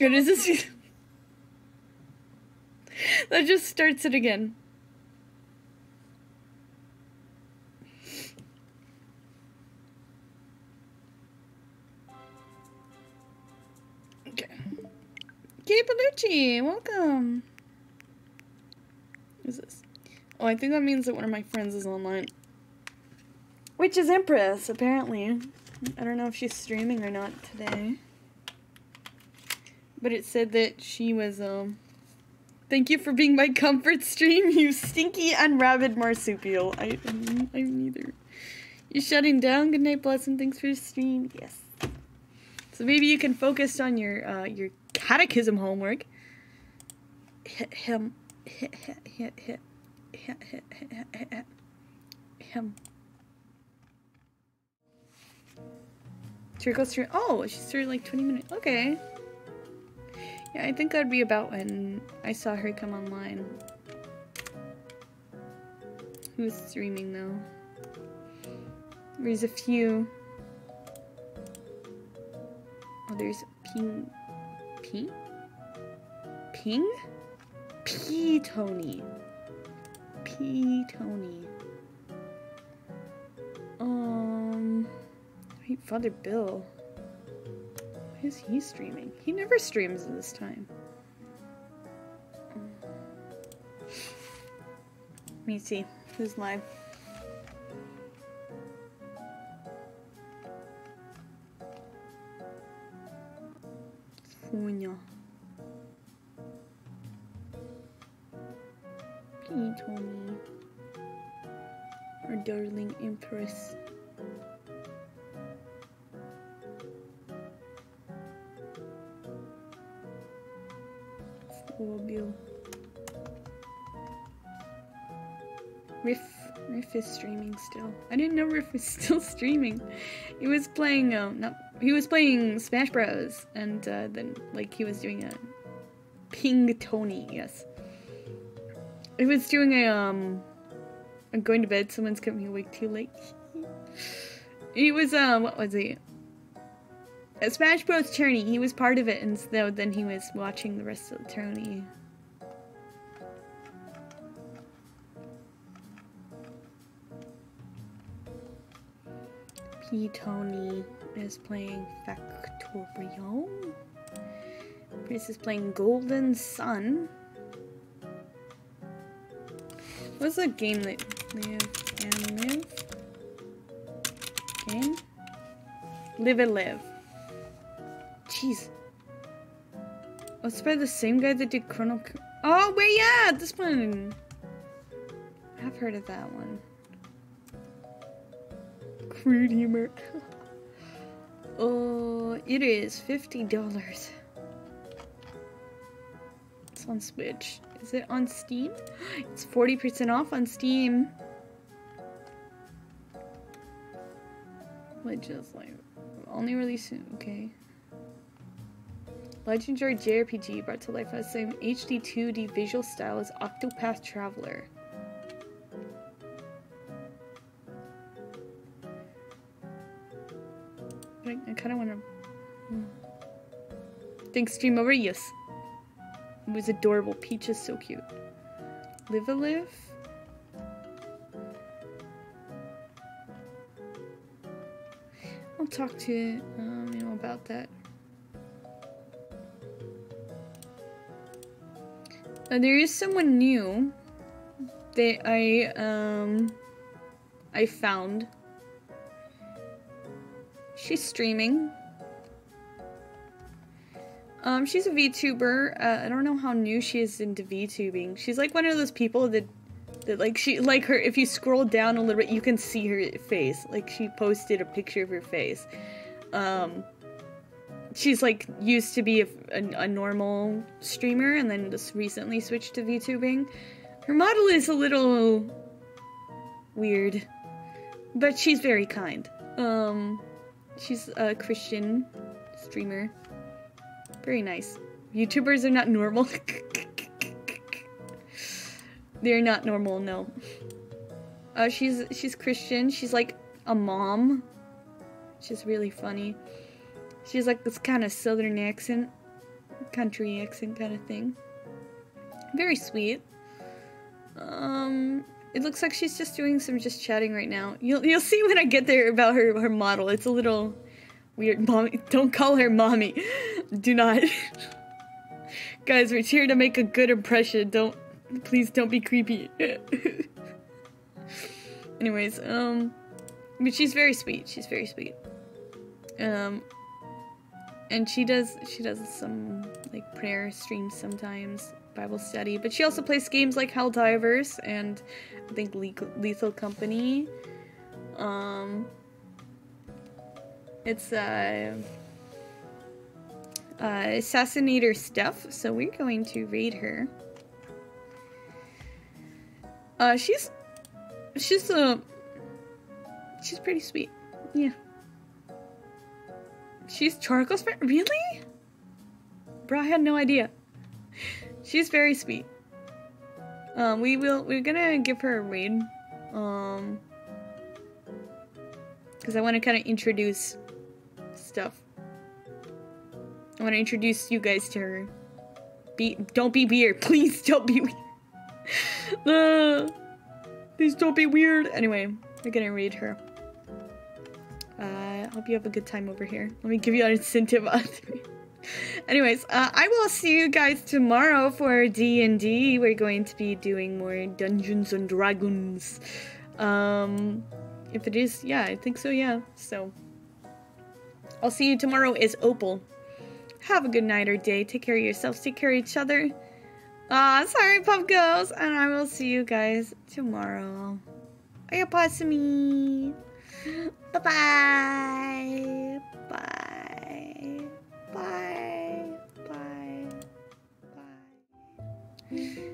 Speaker 1: Is this? that just starts it again. Okay. Kitty welcome. Who's this? Oh, I think that means that one of my friends is online. Which is Empress, apparently. I don't know if she's streaming or not today. But it said that she was, um... Thank you for being my comfort stream, you stinky and rabid marsupial. I, I'm, neither. You're shutting down. Good night, Blossom. Thanks for the stream. Yes. So maybe you can focus on your, uh, your catechism homework. Hit him. Hit, hit, hit, hit, hit, hit. Him. Trickle stream. Oh, she started like 20 minutes. Okay. Yeah, I think that'd be about when I saw her come online. Who's streaming though? There's a few. Oh, there's Ping. Ping? Ping? P Tony. P Tony. Um. Wait, Father Bill. Why is he streaming? He never streams this time. Let me see who's live. Sonia. P. Tony. Our darling Empress. Bill. Riff, Riff is streaming still. I didn't know Riff was (laughs) still streaming. He was playing, um, not, he was playing Smash Bros. And uh, then, like, he was doing a Ping Tony, yes. He was doing a, um, I'm going to bed, someone's kept me awake too late. (laughs) he was, um, what was he? A Smash Bros. tourney. He was part of it, and so then he was watching the rest of the tourney. P. Tony is playing Factorio. Chris is playing Golden Sun. What's the game that Live A Live? Game? Live A Live. Jeez. It's by the same guy that did Chrono. Oh wait, yeah, this one. I've heard of that one. Crude humor. oh, it is fifty dollars. It's on Switch. Is it on Steam? It's forty percent off on Steam. Which is like only release soon, okay. Legendary JRPG brought to life by the same HD 2D visual style as Octopath Traveler. I, I kind of want to. Hmm. Think stream over? Yes. It was adorable. Peach is so cute. Live a live? I'll talk to um, you know about that. Uh, there is someone new that I um I found. She's streaming. Um, she's a VTuber. Uh, I don't know how new she is into VTubing. She's like one of those people that, that like she like her. If you scroll down a little bit, you can see her face. Like she posted a picture of her face. Um, she's like used to be a, a, a, normal streamer and then just recently switched to VTubing. Her model is a little weird, but she's very kind. Um, she's a Christian streamer. Very nice. YouTubers are not normal. (laughs) They're not normal, no. Uh, she's she's Christian. She's like a mom. She's really funny. She has like this kind of southern accent. country accent kind of thing. Very sweet. Um, it looks like she's just doing some just chatting right now. You'll you'll see when I get there about her her model. It's a little weird. Mommy, don't call her mommy. (laughs) Do not. (laughs) Guys, we're here to make a good impression. Don't please don't be creepy. (laughs) Anyways, um, but she's very sweet. She's very sweet. Um, and she does she does some like prayer streams sometimes, Bible study. But she also plays games like Helldivers and I think Lethal Company. Um, it's uh, uh, Assassinator stuff. So we're going to raid her. Uh, she's she's uh she's pretty sweet. Yeah. She's Charcoal's friend? Really? Bro, I had no idea. She's very sweet. Um, we will, we're gonna give her a raid. Um, because I want to kind of introduce stuff. I want to introduce you guys to her. Be, don't be weird. (laughs) Please don't be weird. (laughs) uh, please don't be weird. Anyway, we're gonna read her. Uh, hope you have a good time over here. Let me give you an incentive. (laughs) Anyways, uh, I will see you guys tomorrow for D&D. We're going to be doing more Dungeons and Dragons. Um, if it is, yeah, I think so, yeah. So, I'll see you tomorrow is Opal. Have a good night or day. Take care of yourselves. Take care of each other. Ah, sorry, Pup Girls. And I will see you guys tomorrow. Ayaposumi. Bye-bye. Bye. Bye. Bye. Bye.